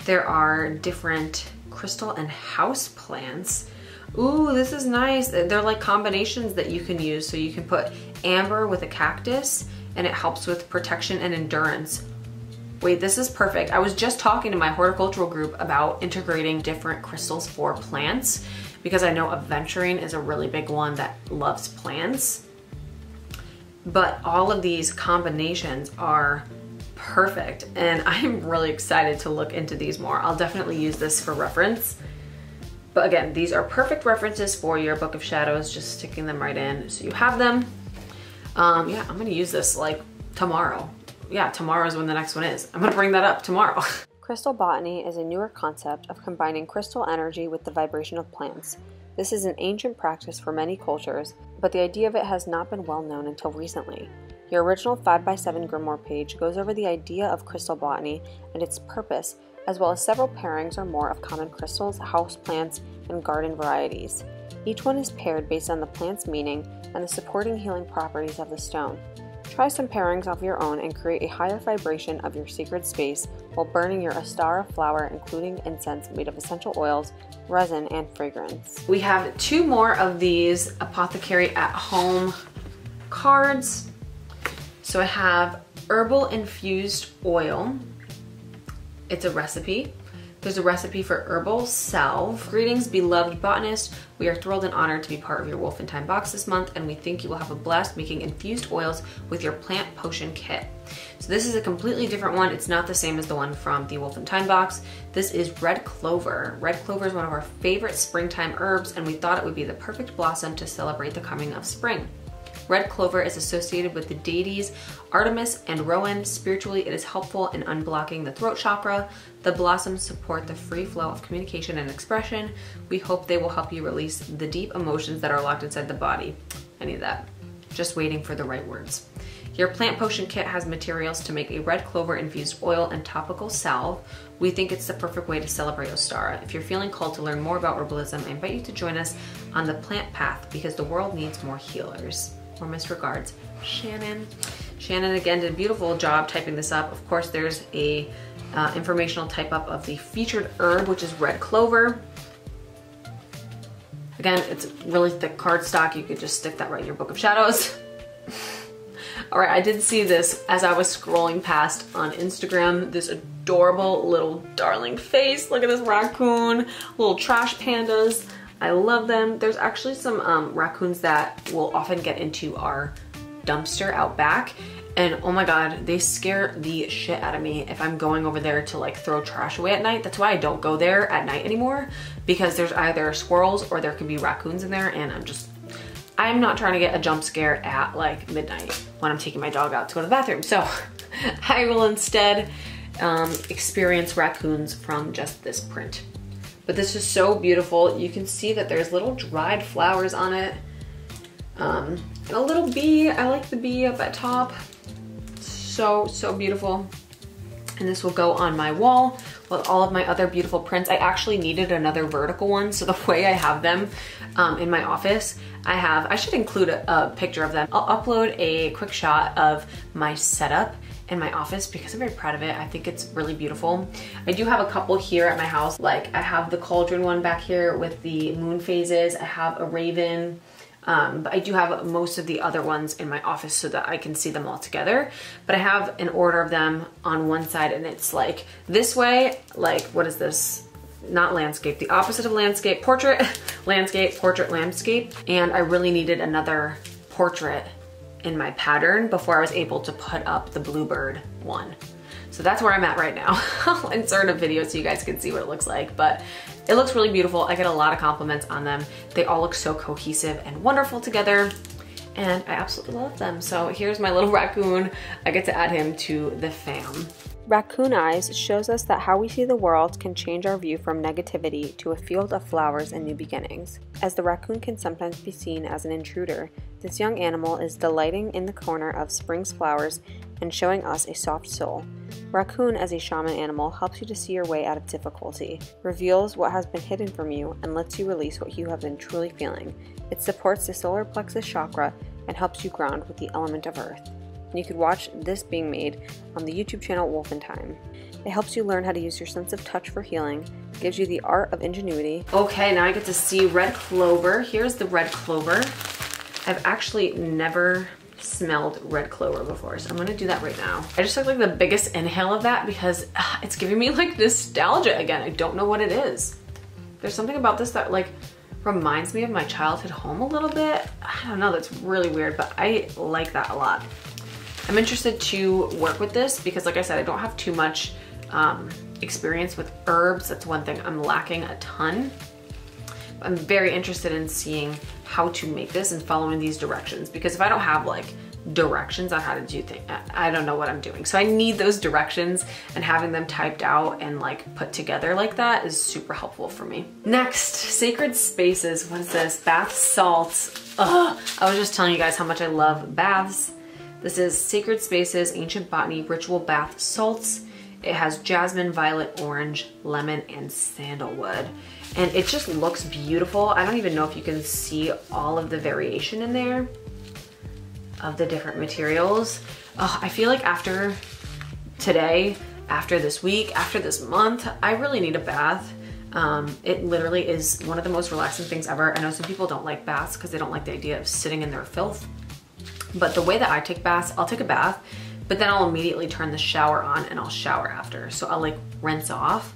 There are different crystal and house plants. Ooh, this is nice. They're like combinations that you can use. So you can put amber with a cactus and it helps with protection and endurance. Wait, this is perfect. I was just talking to my horticultural group about integrating different crystals for plants because I know aventurine is a really big one that loves plants. But all of these combinations are perfect and I'm really excited to look into these more. I'll definitely use this for reference. But again, these are perfect references for your Book of Shadows, just sticking them right in so you have them. Um, yeah, I'm gonna use this like tomorrow. Yeah, tomorrow is when the next one is. I'm gonna bring that up tomorrow. Crystal botany is a newer concept of combining crystal energy with the vibration of plants. This is an ancient practice for many cultures, but the idea of it has not been well known until recently. Your original 5x7 grimoire page goes over the idea of crystal botany and its purpose, as well as several pairings or more of common crystals, house plants, and garden varieties. Each one is paired based on the plant's meaning and the supporting healing properties of the stone. Try some pairings of your own and create a higher vibration of your sacred space while burning your Ostara flower, including incense made of essential oils, resin, and fragrance. We have two more of these Apothecary at Home cards. So I have herbal infused oil. It's a recipe. There's a recipe for herbal salve. Greetings, beloved botanist. We are thrilled and honored to be part of your Wolf and Thyme box this month, and we think you will have a blast making infused oils with your plant potion kit. So this is a completely different one. It's not the same as the one from the Wolf and Thyme box. This is red clover. Red clover is one of our favorite springtime herbs, and we thought it would be the perfect blossom to celebrate the coming of spring. Red clover is associated with the deities Artemis and Rowan. Spiritually, it is helpful in unblocking the throat chakra. The blossoms support the free flow of communication and expression. We hope they will help you release the deep emotions that are locked inside the body. I need that. Just waiting for the right words. Your plant potion kit has materials to make a red clover infused oil and topical salve. We think it's the perfect way to celebrate Ostara. If you're feeling called to learn more about herbalism, I invite you to join us on the plant path because the world needs more healers. Warmest regards, Shannon. Shannon again did a beautiful job typing this up. Of course, there's a uh, informational type up of the featured herb, which is red clover. Again, it's really thick cardstock. You could just stick that right in your book of shadows. All right, I did see this as I was scrolling past on Instagram, this adorable little darling face. Look at this raccoon, little trash pandas. I love them. There's actually some um, raccoons that will often get into our dumpster out back and oh my god, they scare the shit out of me if I'm going over there to like throw trash away at night. That's why I don't go there at night anymore because there's either squirrels or there could be raccoons in there and I'm just, I'm not trying to get a jump scare at like midnight when I'm taking my dog out to go to the bathroom. So I will instead um, experience raccoons from just this print. But this is so beautiful. You can see that there's little dried flowers on it. Um, and a little bee, I like the bee up at top. So, so beautiful. And this will go on my wall with all of my other beautiful prints. I actually needed another vertical one. So the way I have them um, in my office, I have, I should include a, a picture of them. I'll upload a quick shot of my setup in my office because I'm very proud of it. I think it's really beautiful. I do have a couple here at my house. Like I have the cauldron one back here with the moon phases. I have a raven. Um, but I do have most of the other ones in my office so that I can see them all together. But I have an order of them on one side and it's like this way, like what is this? Not landscape, the opposite of landscape, portrait, landscape, portrait, landscape. And I really needed another portrait in my pattern before I was able to put up the bluebird one. So that's where I'm at right now. I'll insert a video so you guys can see what it looks like, but it looks really beautiful. I get a lot of compliments on them. They all look so cohesive and wonderful together and I absolutely love them. So here's my little raccoon. I get to add him to the fam. Raccoon Eyes shows us that how we see the world can change our view from negativity to a field of flowers and new beginnings. As the raccoon can sometimes be seen as an intruder, this young animal is delighting in the corner of spring's flowers and showing us a soft soul. Raccoon, as a shaman animal, helps you to see your way out of difficulty, reveals what has been hidden from you, and lets you release what you have been truly feeling. It supports the solar plexus chakra and helps you ground with the element of earth you could watch this being made on the YouTube channel Wolf and Thyme. It helps you learn how to use your sense of touch for healing, gives you the art of ingenuity. Okay, now I get to see red clover. Here's the red clover. I've actually never smelled red clover before, so I'm gonna do that right now. I just took like the biggest inhale of that because uh, it's giving me like nostalgia again. I don't know what it is. There's something about this that like reminds me of my childhood home a little bit. I don't know, that's really weird, but I like that a lot. I'm interested to work with this because like I said, I don't have too much um, experience with herbs. That's one thing I'm lacking a ton. I'm very interested in seeing how to make this and following these directions because if I don't have like directions on how to do things, I don't know what I'm doing. So I need those directions and having them typed out and like put together like that is super helpful for me. Next, Sacred Spaces. What is this? Bath salts. Ugh, I was just telling you guys how much I love baths. This is Sacred Spaces Ancient Botany Ritual Bath Salts. It has jasmine, violet, orange, lemon, and sandalwood. And it just looks beautiful. I don't even know if you can see all of the variation in there of the different materials. Oh, I feel like after today, after this week, after this month, I really need a bath. Um, it literally is one of the most relaxing things ever. I know some people don't like baths because they don't like the idea of sitting in their filth. But the way that I take baths, I'll take a bath, but then I'll immediately turn the shower on and I'll shower after. So I'll like rinse off.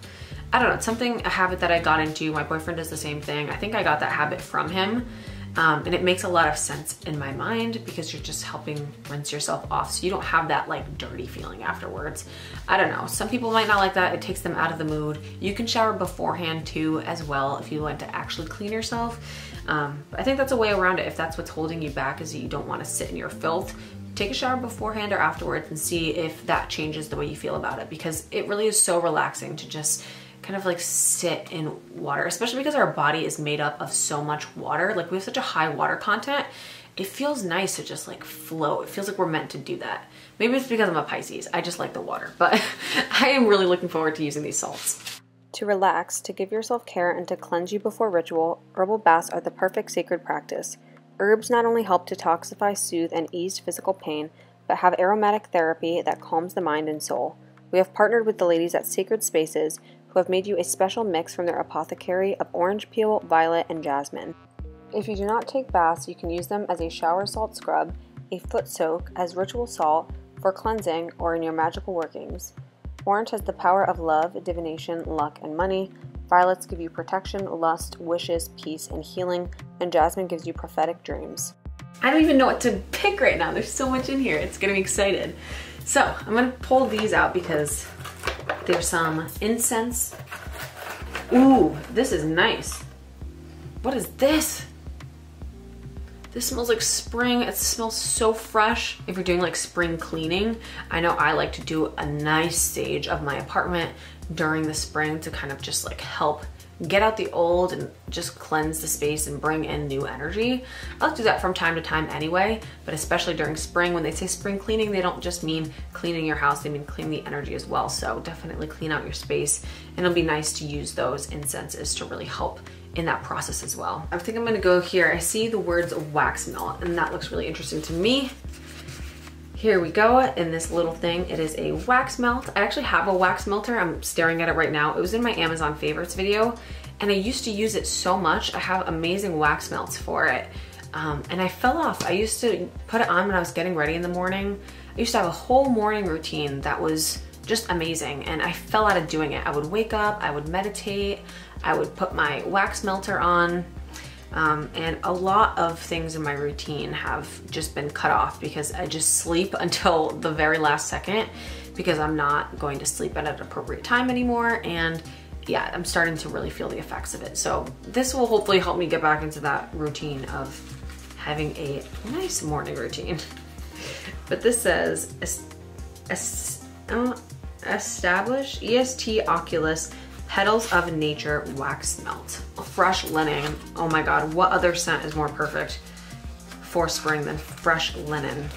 I don't know, it's something, a habit that I got into. My boyfriend does the same thing. I think I got that habit from him. Um, and it makes a lot of sense in my mind because you're just helping rinse yourself off so you don't have that like dirty feeling afterwards. I don't know, some people might not like that. It takes them out of the mood. You can shower beforehand too as well if you want to actually clean yourself. Um, I think that's a way around it if that's what's holding you back is that you don't want to sit in your filth take a shower beforehand or afterwards and see if that changes the way you feel about it because it really is so relaxing to just kind of like sit in water, especially because our body is made up of so much water. Like we have such a high water content. It feels nice to just like flow. It feels like we're meant to do that. Maybe it's because I'm a Pisces. I just like the water, but I am really looking forward to using these salts. To relax, to give yourself care, and to cleanse you before ritual, herbal baths are the perfect sacred practice. Herbs not only help to detoxify, soothe, and ease physical pain, but have aromatic therapy that calms the mind and soul. We have partnered with the ladies at Sacred Spaces, who have made you a special mix from their apothecary of orange peel, violet, and jasmine. If you do not take baths, you can use them as a shower salt scrub, a foot soak, as ritual salt, for cleansing, or in your magical workings. Orange has the power of love, divination, luck, and money. Violets give you protection, lust, wishes, peace, and healing, and jasmine gives you prophetic dreams. I don't even know what to pick right now. There's so much in here. It's getting me excited. So I'm gonna pull these out because there's some incense. Ooh, this is nice. What is this? This smells like spring. It smells so fresh. If you're doing like spring cleaning, I know I like to do a nice stage of my apartment during the spring to kind of just like help get out the old and just cleanse the space and bring in new energy. I'll do that from time to time anyway, but especially during spring, when they say spring cleaning, they don't just mean cleaning your house, they mean clean the energy as well. So definitely clean out your space and it'll be nice to use those incenses to really help in that process as well. I think I'm gonna go here. I see the words wax melt and that looks really interesting to me. Here we go in this little thing. It is a wax melt. I actually have a wax melter. I'm staring at it right now. It was in my Amazon favorites video and I used to use it so much. I have amazing wax melts for it. Um, and I fell off. I used to put it on when I was getting ready in the morning. I used to have a whole morning routine that was just amazing and I fell out of doing it. I would wake up, I would meditate, I would put my wax melter on, um, and a lot of things in my routine have just been cut off because I just sleep until the very last second because I'm not going to sleep at an appropriate time anymore. And yeah, I'm starting to really feel the effects of it. So this will hopefully help me get back into that routine of having a nice morning routine. But this says, uh, establish EST Oculus Petals of Nature Wax Melt. Fresh linen. Oh my God, what other scent is more perfect for spring than fresh linen?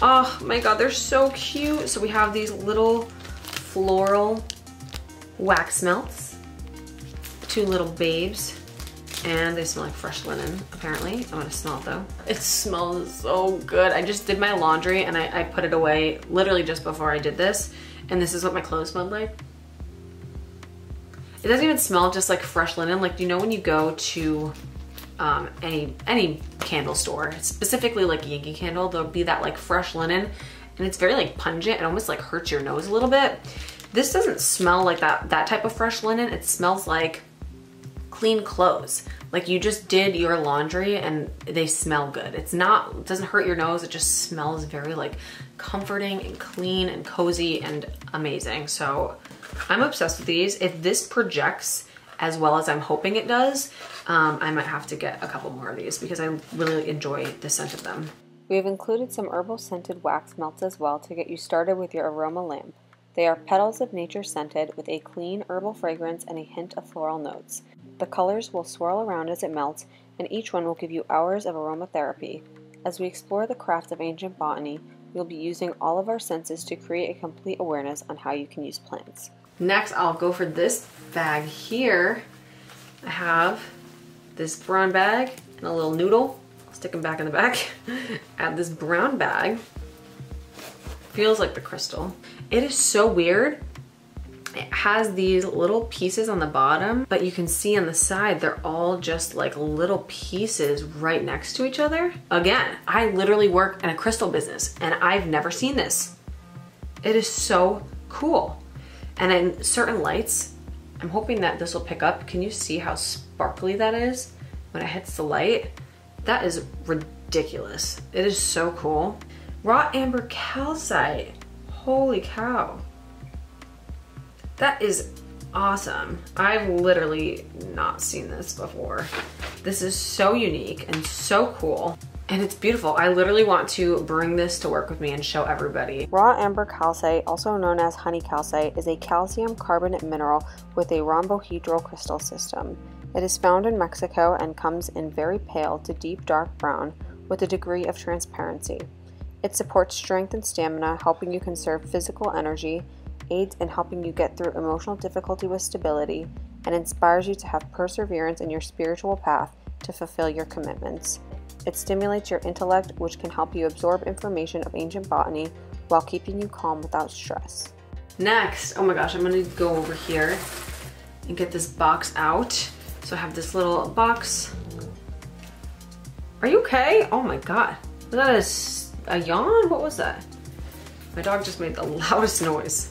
Oh my God, they're so cute. So we have these little floral wax melts, two little babes, and they smell like fresh linen, apparently. I'm gonna smell it though. It smells so good. I just did my laundry and I, I put it away literally just before I did this, and this is what my clothes smelled like. It doesn't even smell just like fresh linen. Like, you know when you go to um, any any candle store, specifically like Yankee Candle, there'll be that like fresh linen and it's very like pungent. It almost like hurts your nose a little bit. This doesn't smell like that, that type of fresh linen. It smells like clean clothes. Like you just did your laundry and they smell good. It's not, it doesn't hurt your nose. It just smells very like comforting and clean and cozy and amazing. So I'm obsessed with these. If this projects as well as I'm hoping it does, um, I might have to get a couple more of these because I really enjoy the scent of them. We have included some herbal scented wax melts as well to get you started with your aroma lamp. They are petals of nature scented with a clean herbal fragrance and a hint of floral notes. The colors will swirl around as it melts, and each one will give you hours of aromatherapy. As we explore the craft of ancient botany, we'll be using all of our senses to create a complete awareness on how you can use plants. Next, I'll go for this bag here. I have this brown bag and a little noodle. I'll stick them back in the back. Add this brown bag. Feels like the crystal. It is so weird. It has these little pieces on the bottom, but you can see on the side, they're all just like little pieces right next to each other. Again, I literally work in a crystal business and I've never seen this. It is so cool. And in certain lights, I'm hoping that this will pick up. Can you see how sparkly that is when it hits the light? That is ridiculous. It is so cool. Raw amber calcite. Holy cow. That is awesome. I've literally not seen this before. This is so unique and so cool. And it's beautiful. I literally want to bring this to work with me and show everybody. Raw amber calcite, also known as honey calcite, is a calcium carbonate mineral with a rhombohedral crystal system. It is found in Mexico and comes in very pale to deep dark brown with a degree of transparency. It supports strength and stamina, helping you conserve physical energy, aids in helping you get through emotional difficulty with stability, and inspires you to have perseverance in your spiritual path to fulfill your commitments. It stimulates your intellect, which can help you absorb information of ancient botany while keeping you calm without stress. Next, oh my gosh, I'm gonna go over here and get this box out. So I have this little box. Are you okay? Oh my God. Was that a, a yawn? What was that? My dog just made the loudest noise.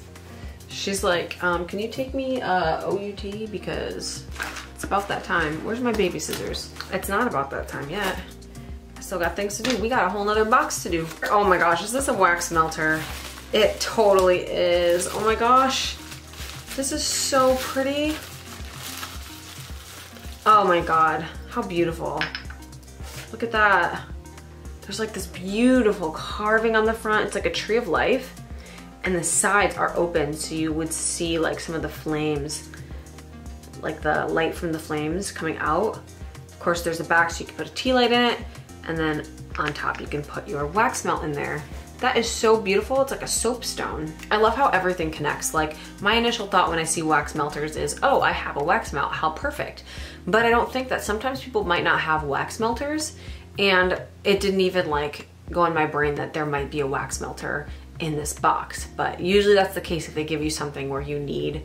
She's like, um, can you take me uh, OUT because it's about that time. Where's my baby scissors? It's not about that time yet. I still got things to do. We got a whole nother box to do. Oh my gosh, is this a wax melter? It totally is. Oh my gosh. This is so pretty. Oh my God, how beautiful. Look at that. There's like this beautiful carving on the front. It's like a tree of life and the sides are open so you would see like some of the flames, like the light from the flames coming out. Of course, there's a back so you can put a tea light in it and then on top you can put your wax melt in there. That is so beautiful. It's like a soapstone. I love how everything connects. Like my initial thought when I see wax melters is, oh, I have a wax melt, how perfect. But I don't think that sometimes people might not have wax melters and it didn't even like go in my brain that there might be a wax melter in this box. But usually that's the case if they give you something where you need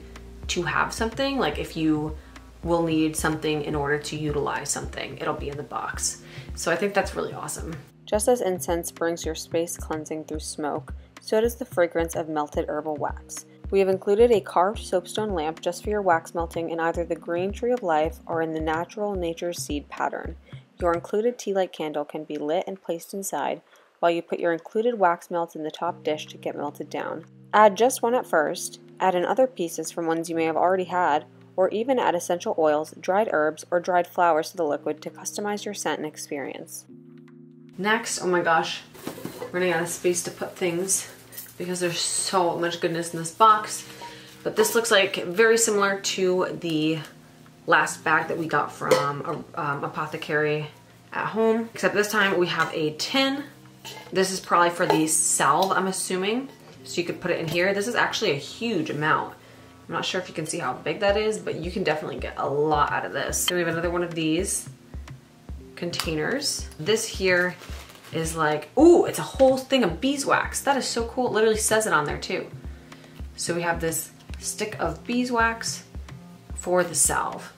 to have something, like if you will need something in order to utilize something, it'll be in the box. So I think that's really awesome. Just as incense brings your space cleansing through smoke, so does the fragrance of melted herbal wax. We have included a carved soapstone lamp just for your wax melting in either the green tree of life or in the natural nature seed pattern. Your included tea light candle can be lit and placed inside while you put your included wax melts in the top dish to get melted down. Add just one at first, add in other pieces from ones you may have already had, or even add essential oils, dried herbs, or dried flowers to the liquid to customize your scent and experience. Next, oh my gosh, running out of space to put things because there's so much goodness in this box. But this looks like very similar to the last bag that we got from um, Apothecary at home, except this time we have a tin. This is probably for the salve, I'm assuming. So you could put it in here. This is actually a huge amount. I'm not sure if you can see how big that is, but you can definitely get a lot out of this. So we have another one of these containers. This here is like, ooh, it's a whole thing of beeswax. That is so cool. It literally says it on there too. So we have this stick of beeswax for the salve.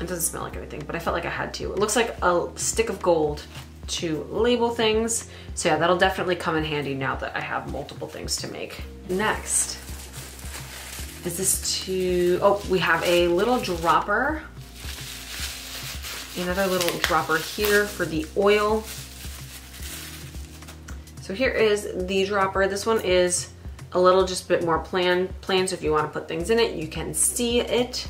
It doesn't smell like anything, but I felt like I had to. It looks like a stick of gold to label things. So yeah, that'll definitely come in handy now that I have multiple things to make. Next, is this to, oh, we have a little dropper. Another little dropper here for the oil. So here is the dropper. This one is a little just a bit more plain, plain. So if you wanna put things in it, you can see it.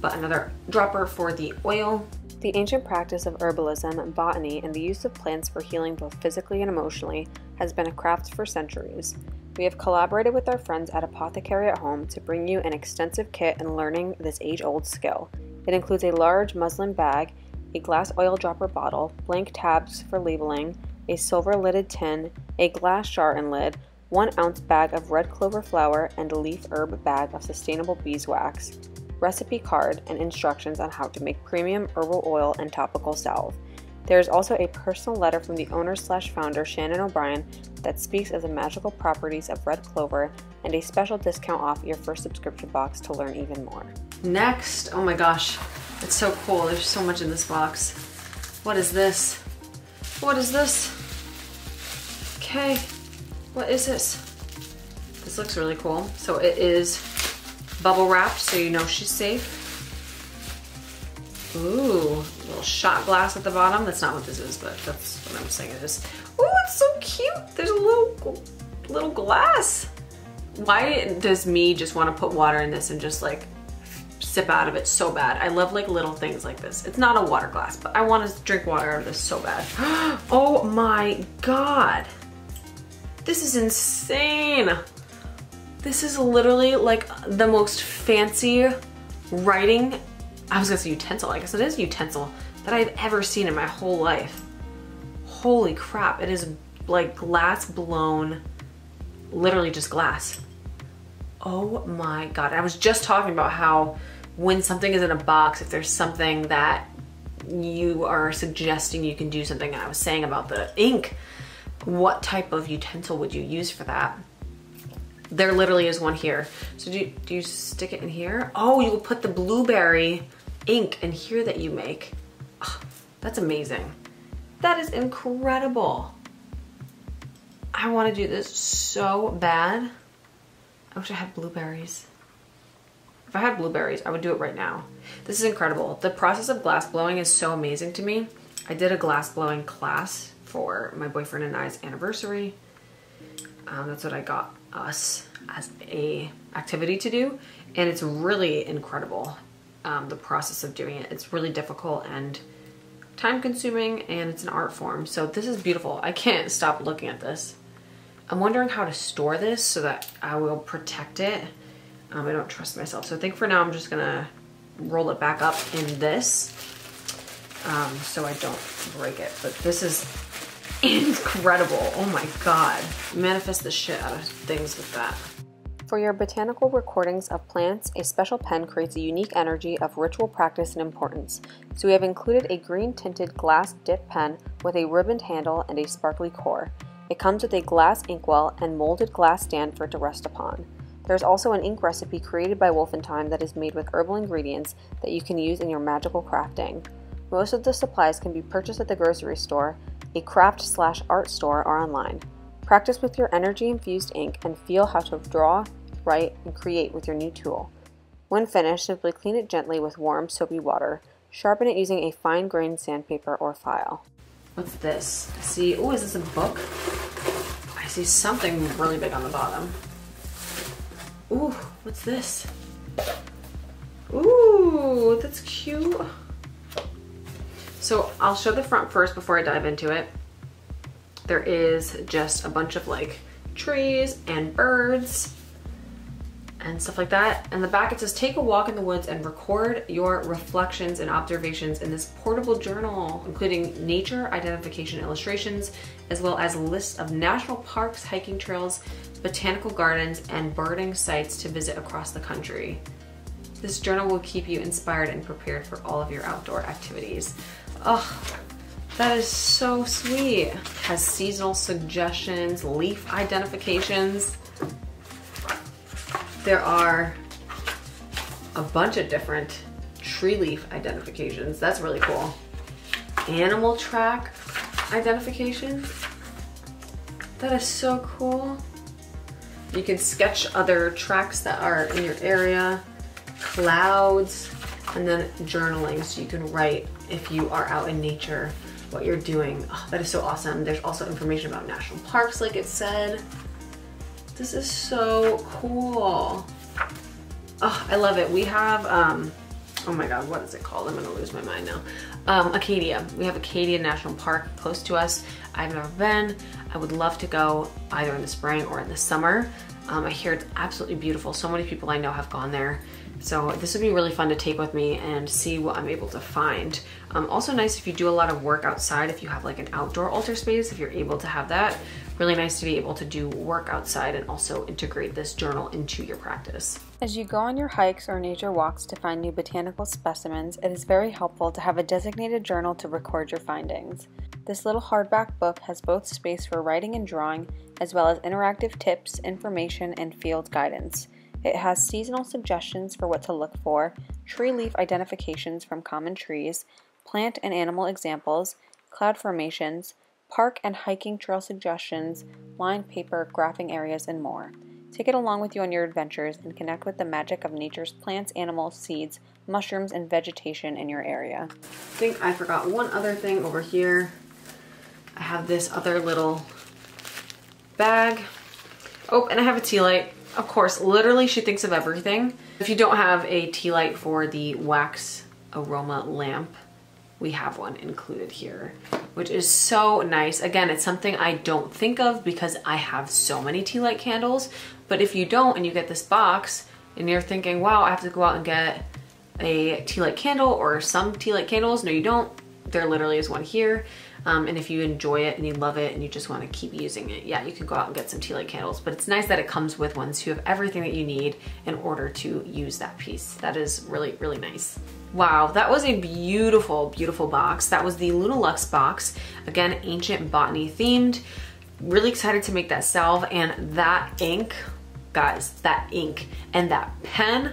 But another dropper for the oil. The ancient practice of herbalism, botany, and the use of plants for healing both physically and emotionally has been a craft for centuries. We have collaborated with our friends at Apothecary at Home to bring you an extensive kit in learning this age old skill. It includes a large muslin bag, a glass oil dropper bottle, blank tabs for labeling, a silver lidded tin, a glass jar and lid, one ounce bag of red clover flower, and a leaf herb bag of sustainable beeswax, recipe card, and instructions on how to make premium herbal oil and topical salve. There is also a personal letter from the owner slash founder Shannon O'Brien that speaks of the magical properties of red clover and a special discount off your first subscription box to learn even more. Next, oh my gosh, it's so cool. There's so much in this box. What is this? What is this? Okay, what is this? This This looks really cool. So it is bubble wrapped so you know she's safe. Ooh, little shot glass at the bottom. That's not what this is, but that's what I'm saying it is. Ooh, it's so cute. There's a little, little glass. Why does me just want to put water in this and just like sip out of it so bad? I love like little things like this. It's not a water glass, but I want to drink water out of this so bad. oh my God. This is insane. This is literally like the most fancy writing I was gonna say utensil, I guess it is utensil, that I've ever seen in my whole life. Holy crap, it is like glass blown, literally just glass. Oh my God, I was just talking about how when something is in a box, if there's something that you are suggesting you can do something, and I was saying about the ink, what type of utensil would you use for that? There literally is one here. So do you, do you stick it in here? Oh, you will put the blueberry ink in here that you make. Oh, that's amazing. That is incredible. I want to do this so bad. I wish I had blueberries. If I had blueberries, I would do it right now. This is incredible. The process of glass blowing is so amazing to me. I did a glass blowing class for my boyfriend and I's anniversary. Um, that's what I got us as a activity to do. And it's really incredible um, the process of doing it. It's really difficult and time consuming and it's an art form. So this is beautiful. I can't stop looking at this. I'm wondering how to store this so that I will protect it. Um, I don't trust myself. So I think for now I'm just gonna roll it back up in this um, so I don't break it. But this is incredible. Oh my God. Manifest the shit out of things with that. For your botanical recordings of plants, a special pen creates a unique energy of ritual practice and importance. So we have included a green tinted glass dip pen with a ribboned handle and a sparkly core. It comes with a glass inkwell and molded glass stand for it to rest upon. There's also an ink recipe created by Wolf and Thyme that is made with herbal ingredients that you can use in your magical crafting. Most of the supplies can be purchased at the grocery store, a craft slash art store, or online. Practice with your energy infused ink and feel how to draw, write, and create with your new tool. When finished, simply clean it gently with warm, soapy water. Sharpen it using a fine grained sandpaper or file. What's this? see, oh, is this a book? I see something really big on the bottom. Ooh, what's this? Ooh, that's cute. So I'll show the front first before I dive into it there is just a bunch of like trees and birds and stuff like that. And the back it says, take a walk in the woods and record your reflections and observations in this portable journal, including nature identification illustrations, as well as lists of national parks, hiking trails, botanical gardens, and birding sites to visit across the country. This journal will keep you inspired and prepared for all of your outdoor activities. Oh, that is so sweet. Has seasonal suggestions, leaf identifications. There are a bunch of different tree leaf identifications. That's really cool. Animal track identification. That is so cool. You can sketch other tracks that are in your area, clouds, and then journaling so you can write if you are out in nature what you're doing. Oh, that is so awesome. There's also information about national parks, like it said. This is so cool. Oh, I love it. We have, um, oh my God, what is it called? I'm gonna lose my mind now. Um, Acadia. We have Acadia National Park close to us. I've never been. I would love to go either in the spring or in the summer. Um, I hear it's absolutely beautiful. So many people I know have gone there. So this would be really fun to take with me and see what I'm able to find. Um, also nice if you do a lot of work outside, if you have like an outdoor altar space, if you're able to have that. Really nice to be able to do work outside and also integrate this journal into your practice. As you go on your hikes or nature walks to find new botanical specimens, it is very helpful to have a designated journal to record your findings. This little hardback book has both space for writing and drawing, as well as interactive tips, information, and field guidance. It has seasonal suggestions for what to look for, tree leaf identifications from common trees, plant and animal examples, cloud formations, park and hiking trail suggestions, lined paper, graphing areas, and more. Take it along with you on your adventures and connect with the magic of nature's plants, animals, seeds, mushrooms, and vegetation in your area. I think I forgot one other thing over here. I have this other little bag. Oh, and I have a tea light. Of course, literally she thinks of everything. If you don't have a tea light for the wax aroma lamp, we have one included here, which is so nice. Again, it's something I don't think of because I have so many tea light candles. But if you don't and you get this box and you're thinking, wow, I have to go out and get a tea light candle or some tea light candles. No, you don't. There literally is one here. Um, and if you enjoy it and you love it and you just want to keep using it, yeah, you can go out and get some tea light candles. But it's nice that it comes with one so you have everything that you need in order to use that piece. That is really, really nice. Wow, that was a beautiful, beautiful box. That was the LunaLux box. Again, ancient botany themed. Really excited to make that salve and that ink, guys, that ink and that pen,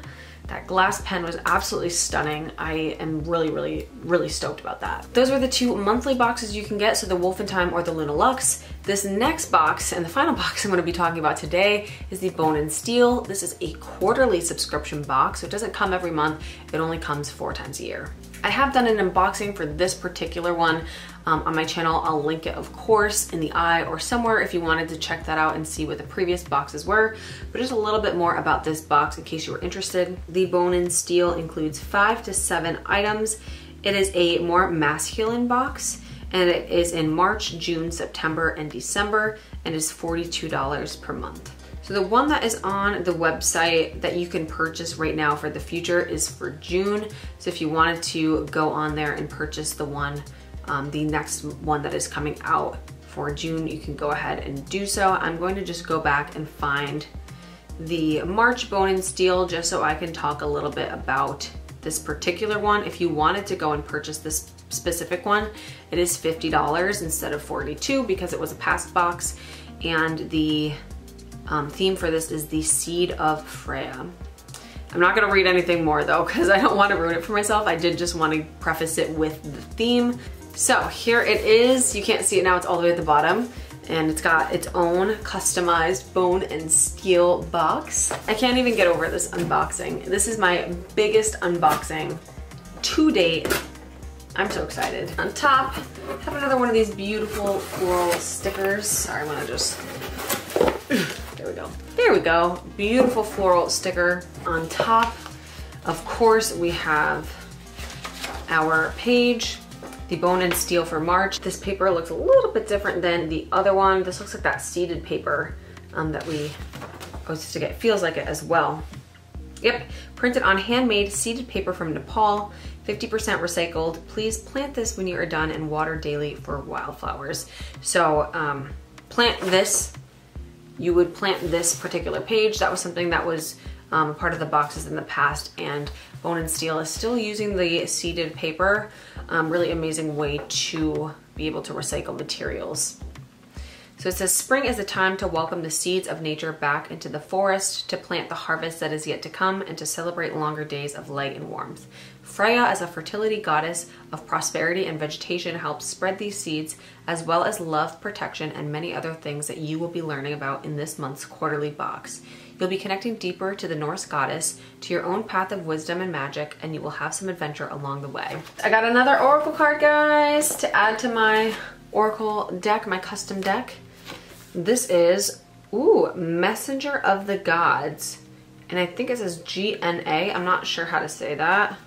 that glass pen was absolutely stunning. I am really, really, really stoked about that. Those are the two monthly boxes you can get, so the Wolf and Thyme or the LunaLux. This next box and the final box I'm gonna be talking about today is the Bone and Steel. This is a quarterly subscription box, so it doesn't come every month, it only comes four times a year. I have done an unboxing for this particular one um, on my channel. I'll link it, of course, in the eye or somewhere if you wanted to check that out and see what the previous boxes were. But just a little bit more about this box in case you were interested. The Bone and Steel includes five to seven items. It is a more masculine box and it is in March, June, September, and December and is $42 per month. So the one that is on the website that you can purchase right now for the future is for June. So if you wanted to go on there and purchase the one, um, the next one that is coming out for June, you can go ahead and do so. I'm going to just go back and find the March Bone and Steel just so I can talk a little bit about this particular one. If you wanted to go and purchase this specific one, it is $50 instead of 42 because it was a past box and the um, theme for this is the Seed of Freya. I'm not gonna read anything more though because I don't wanna ruin it for myself. I did just wanna preface it with the theme. So here it is. You can't see it now, it's all the way at the bottom and it's got its own customized bone and steel box. I can't even get over this unboxing. This is my biggest unboxing to date. I'm so excited. On top, have another one of these beautiful floral stickers. Sorry, I'm gonna just there we go. Beautiful floral sticker on top. Of course, we have our page, the bone and steel for March. This paper looks a little bit different than the other one. This looks like that seeded paper um, that we supposed to get. Feels like it as well. Yep, printed on handmade seeded paper from Nepal, 50% recycled. Please plant this when you are done and water daily for wildflowers. So um, plant this you would plant this particular page. That was something that was um, part of the boxes in the past and Bone and Steel is still using the seeded paper. Um, really amazing way to be able to recycle materials. So it says, spring is a time to welcome the seeds of nature back into the forest, to plant the harvest that is yet to come, and to celebrate longer days of light and warmth. Freya, as a fertility goddess of prosperity and vegetation, helps spread these seeds, as well as love, protection, and many other things that you will be learning about in this month's quarterly box. You'll be connecting deeper to the Norse goddess, to your own path of wisdom and magic, and you will have some adventure along the way. I got another oracle card, guys, to add to my oracle deck, my custom deck. This is, ooh, Messenger of the Gods. And I think it says GNA. I'm not sure how to say that.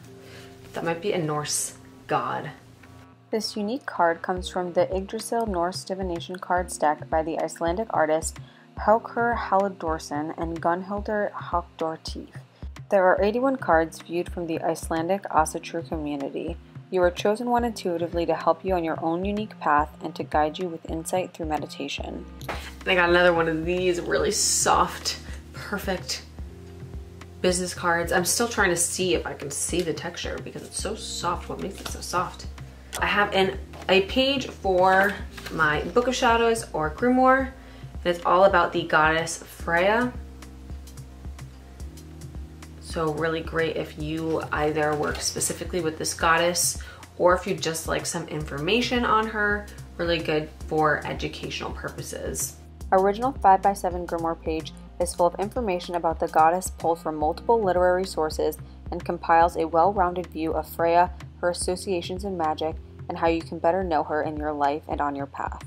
That might be a Norse god. This unique card comes from the Yggdrasil Norse divination cards deck by the Icelandic artist Haukur Halldórsson and Gunnhildur Hauksdóttir. There are 81 cards viewed from the Icelandic Asatru community. You are chosen one intuitively to help you on your own unique path and to guide you with insight through meditation. And I got another one of these really soft, perfect business cards. I'm still trying to see if I can see the texture because it's so soft. What makes it so soft? I have an, a page for my Book of Shadows or Grimoire. And it's all about the goddess Freya. So really great if you either work specifically with this goddess or if you just like some information on her, really good for educational purposes. Original 5x7 Grimoire page is full of information about the goddess pulled from multiple literary sources and compiles a well rounded view of Freya, her associations in magic, and how you can better know her in your life and on your path.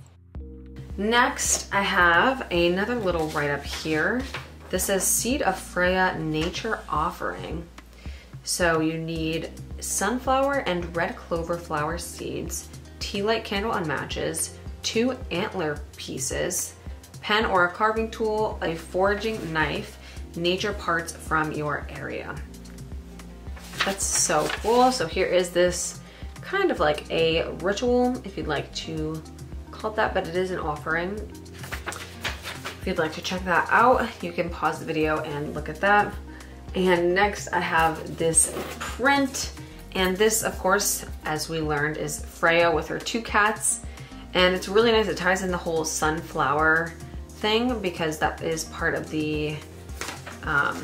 Next, I have another little write up here. This is Seed of Freya Nature Offering. So you need sunflower and red clover flower seeds, tea light candle and matches, two antler pieces, pen or a carving tool, a foraging knife, nature parts from your area. That's so cool. So here is this kind of like a ritual, if you'd like to call it that, but it is an offering. If you'd like to check that out, you can pause the video and look at that. And next I have this print. And this, of course, as we learned, is Freya with her two cats. And it's really nice. It ties in the whole sunflower thing because that is part of the um,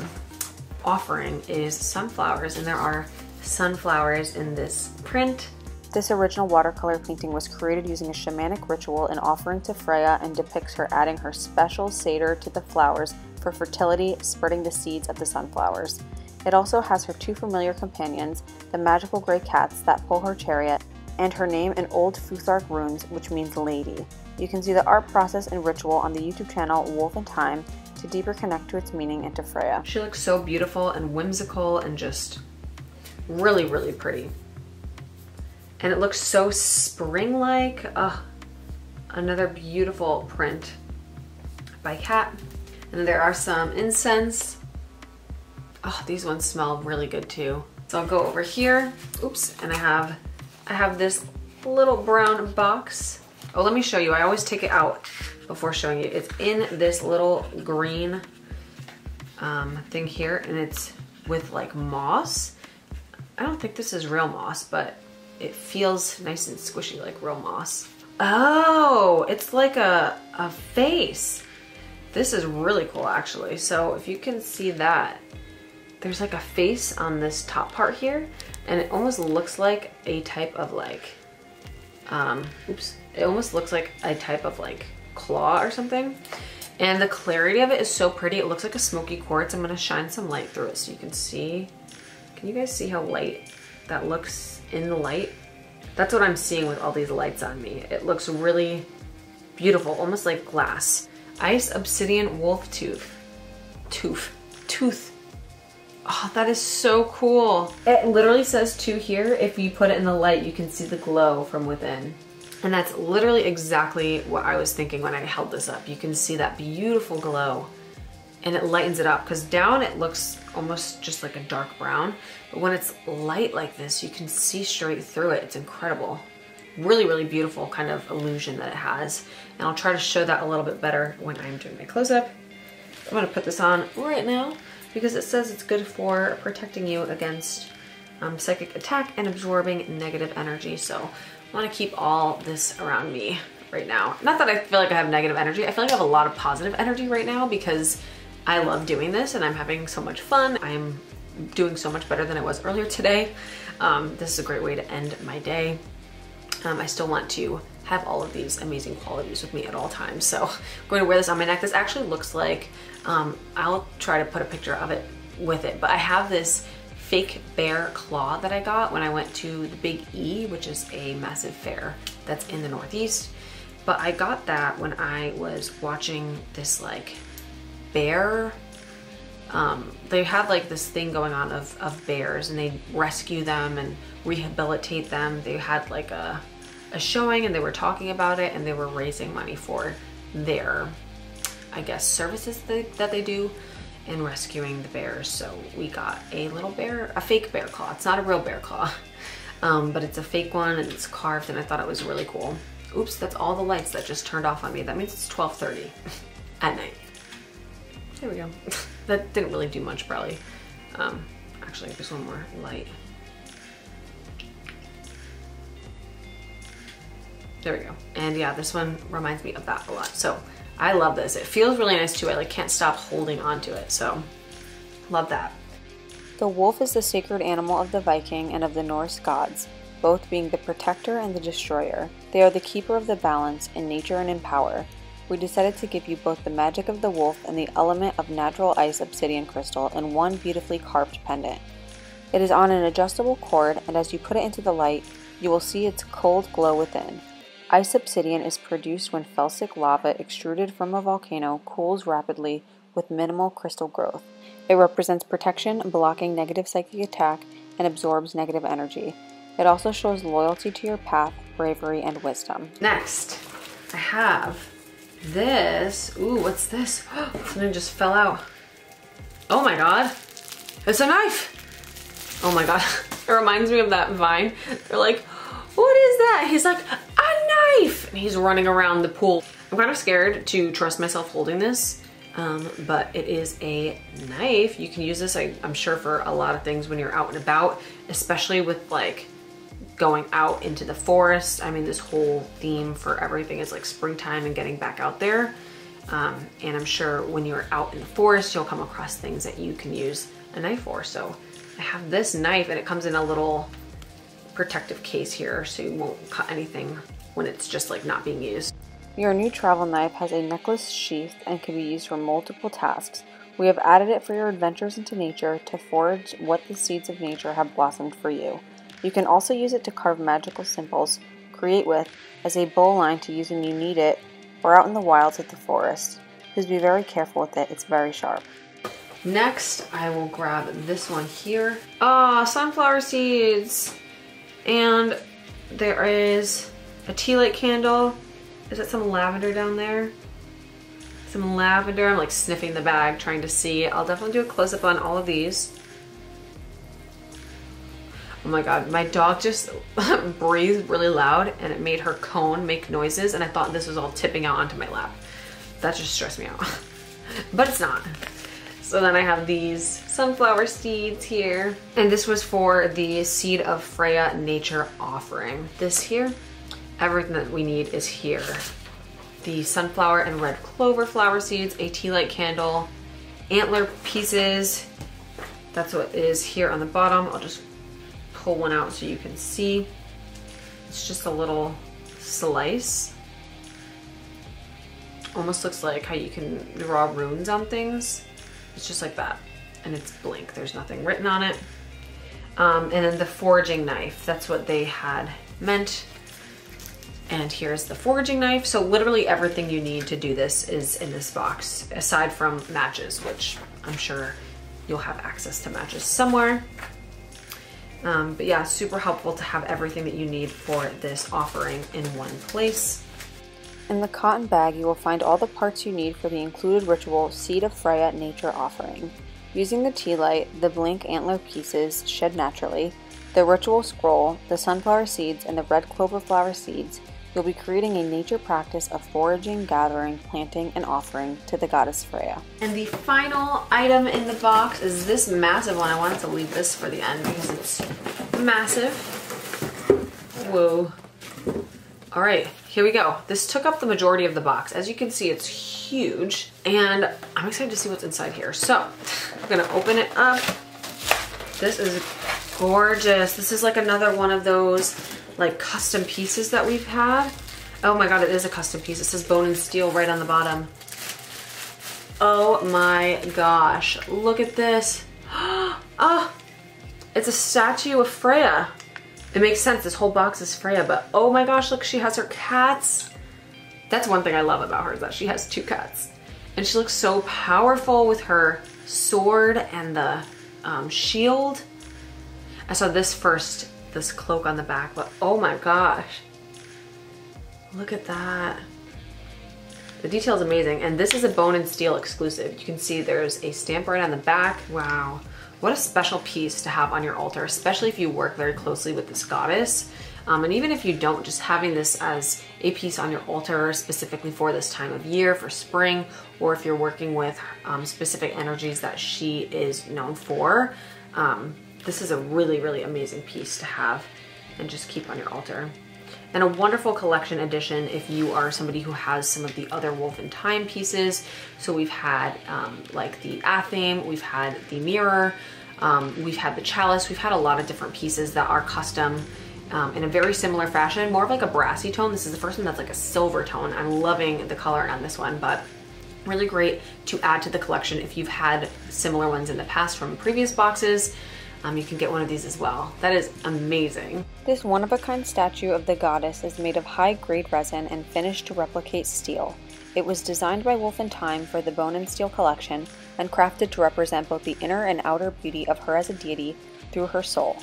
offering is sunflowers. And there are sunflowers in this print. This original watercolor painting was created using a shamanic ritual in offering to Freya and depicts her adding her special seidr to the flowers for fertility, spreading the seeds of the sunflowers. It also has her two familiar companions, the magical gray cats that pull her chariot, and her name in Old Futhark runes, which means lady. You can see the art process and ritual on the YouTube channel Wolf and Thyme to deeper connect to its meaning and to Freya. She looks so beautiful and whimsical and just really, really pretty. And it looks so spring-like. Oh, another beautiful print by Kat. And there are some incense. Oh, these ones smell really good too. So I'll go over here. Oops, and I have I have this little brown box. Oh, let me show you. I always take it out before showing you. It's in this little green um, thing here, and it's with like moss. I don't think this is real moss, but it feels nice and squishy like real moss. Oh, it's like a, a face. This is really cool actually. So if you can see that, there's like a face on this top part here and it almost looks like a type of like, um, oops, it almost looks like a type of like claw or something. And the clarity of it is so pretty. It looks like a smoky quartz. I'm gonna shine some light through it so you can see. Can you guys see how light that looks in the light? That's what I'm seeing with all these lights on me. It looks really beautiful, almost like glass. Ice Obsidian Wolf Tooth. Tooth. Tooth. Oh, that is so cool. It literally says two here. If you put it in the light, you can see the glow from within. And that's literally exactly what I was thinking when I held this up. You can see that beautiful glow and it lightens it up because down it looks almost just like a dark brown. But when it's light like this, you can see straight through it. It's incredible. Really, really beautiful kind of illusion that it has. And I'll try to show that a little bit better when I'm doing my close-up. I'm gonna put this on right now because it says it's good for protecting you against um, psychic attack and absorbing negative energy. So wanna keep all this around me right now. Not that I feel like I have negative energy. I feel like I have a lot of positive energy right now because I love doing this and I'm having so much fun. I'm doing so much better than I was earlier today. Um, this is a great way to end my day. Um, I still want to have all of these amazing qualities with me at all times. So I'm going to wear this on my neck. This actually looks like, um, I'll try to put a picture of it with it, but I have this fake bear claw that I got when I went to the Big E, which is a massive fair that's in the Northeast. But I got that when I was watching this like bear um, they had like this thing going on of, of bears and they rescue them and rehabilitate them. They had like a, a showing and they were talking about it and they were raising money for their, I guess, services that, that they do in rescuing the bears. So we got a little bear, a fake bear claw. It's not a real bear claw, um, but it's a fake one and it's carved and I thought it was really cool. Oops, that's all the lights that just turned off on me. That means it's 12.30 at night. There we go. that didn't really do much probably. Um, actually, there's one more light. There we go. And yeah, this one reminds me of that a lot. So I love this. It feels really nice too. I like can't stop holding onto it. So love that. The wolf is the sacred animal of the Viking and of the Norse gods, both being the protector and the destroyer. They are the keeper of the balance in nature and in power. we decided to give you both the magic of the wolf and the element of natural ice obsidian crystal in one beautifully carved pendant. It is on an adjustable cord, and as you put it into the light, you will see its cold glow within. Ice obsidian is produced when felsic lava extruded from a volcano cools rapidly with minimal crystal growth. It represents protection, blocking negative psychic attack, and absorbs negative energy. It also shows loyalty to your path, bravery, and wisdom. Next, I have this. Ooh, what's this? Something just fell out. Oh my god. It's a knife. Oh my god. It reminds me of that vine. They're like, what is that? He's like, knife! And he's running around the pool. I'm kind of scared to trust myself holding this, um, but it is a knife. You can use this, I, I'm sure, for a lot of things when you're out and about, especially with like going out into the forest. I mean, this whole theme for everything is like springtime and getting back out there. Um, and I'm sure when you're out in the forest, you'll come across things that you can use a knife for. So I have this knife and it comes in a little protective case here so you won't cut anything when it's just like not being used. Your new travel knife has a necklace sheath and can be used for multiple tasks. We have added it for your adventures into nature to forage what the seeds of nature have blossomed for you. You can also use it to carve magical symbols, create with, as a boline to use when you need it, or out in the wilds of the forest. Please be very careful with it, it's very sharp. Next, I will grab this one here. Ah, oh, sunflower seeds. And there is a tea light candle. Is that some lavender down there? Some lavender. I'm like sniffing the bag, trying to see. I'll definitely do a close up on all of these. Oh my god, my dog just breathed really loud and it made her cone make noises and I thought this was all tipping out onto my lap. That just stressed me out. but it's not. So then I have these sunflower seeds here. And this was for the Seed of Freya Nature offering. This here, everything that we need is here. The sunflower and red clover flower seeds, a tea light candle, antler pieces. That's what is here on the bottom. I'll just pull one out so you can see. It's just a little slice. Almost looks like how you can draw runes on things. It's just like that. And it's blank. There's nothing written on it. Um, and then the foraging knife. That's what they had meant. And here's the foraging knife. So literally everything you need to do this is in this box, aside from matches, which I'm sure you'll have access to matches somewhere. Um, but yeah, super helpful to have everything that you need for this offering in one place. In the cotton bag, you will find all the parts you need for the included ritual Seed of Freya Nature offering. Using the tea light, the blink antler pieces shed naturally, the ritual scroll, the sunflower seeds, and the red clover flower seeds, you'll be creating a nature practice of foraging, gathering, planting, and offering to the goddess Freya. And the final item in the box is this massive one. I wanted to leave this for the end because it's massive. Whoa. All right, here we go. This took up the majority of the box. As you can see, it's huge and I'm excited to see what's inside here. So I'm gonna open it up. This is gorgeous. This is like another one of those like custom pieces that we've had. Oh my God, it is a custom piece. It says bone and steel right on the bottom. Oh my gosh, look at this. Oh, it's a statue of Freya. It makes sense, this whole box is Freya, but oh my gosh, look, she has her cats. That's one thing I love about her is that she has two cats. And she looks so powerful with her sword and the um, shield. I saw this first, this cloak on the back, but oh my gosh. Look at that. The detail is amazing. And this is a bone and steel exclusive. You can see there's a stamp right on the back. Wow. What a special piece to have on your altar, especially if you work very closely with this goddess. Um, and even if you don't, just having this as a piece on your altar specifically for this time of year, for spring, or if you're working with um, specific energies that she is known for, um, this is a really, really amazing piece to have and just keep on your altar. And a wonderful collection addition if you are somebody who has some of the other Wolf in Thyme pieces. So we've had um, like the Athame, we've had the mirror, um, we've had the chalice, we've had a lot of different pieces that are custom um, in a very similar fashion, more of like a brassy tone. This is the first one that's like a silver tone. I'm loving the color on this one, but really great to add to the collection if you've had similar ones in the past from previous boxes. Um, you can get one of these as well. That is amazing. This one-of-a-kind statue of the goddess is made of high-grade resin and finished to replicate steel. It was designed by Wolf and Thyme for the Bone and Steel collection and crafted to represent both the inner and outer beauty of her as a deity through her soul.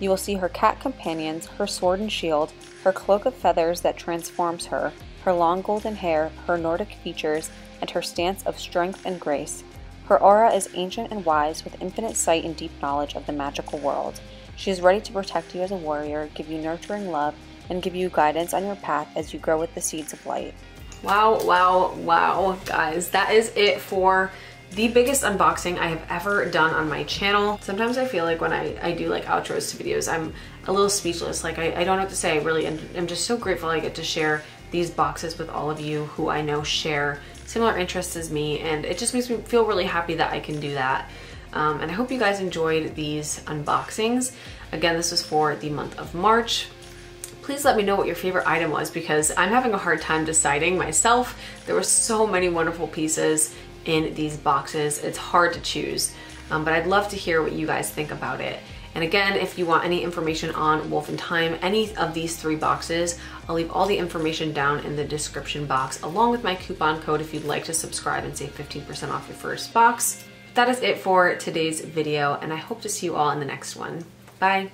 You will see her cat companions, her sword and shield, her cloak of feathers that transforms her, her long golden hair, her Nordic features, and her stance of strength and grace. Her aura is ancient and wise, with infinite sight and deep knowledge of the magical world. She is ready to protect you as a warrior, give you nurturing love, and give you guidance on your path as you grow with the seeds of light. Wow, wow, wow, guys. That is it for the biggest unboxing I have ever done on my channel. Sometimes I feel like when I, I do like outros to videos, I'm a little speechless. Like I, I don't know what to say really. And I'm just so grateful I get to share these boxes with all of you who I know share similar interests as me. And it just makes me feel really happy that I can do that. Um, and I hope you guys enjoyed these unboxings. Again, this was for the month of March please let me know what your favorite item was because I'm having a hard time deciding myself. There were so many wonderful pieces in these boxes. It's hard to choose, um, but I'd love to hear what you guys think about it. And again, if you want any information on Wolf and Thyme, any of these three boxes, I'll leave all the information down in the description box along with my coupon code if you'd like to subscribe and save 15% off your first box. That is it for today's video and I hope to see you all in the next one. Bye.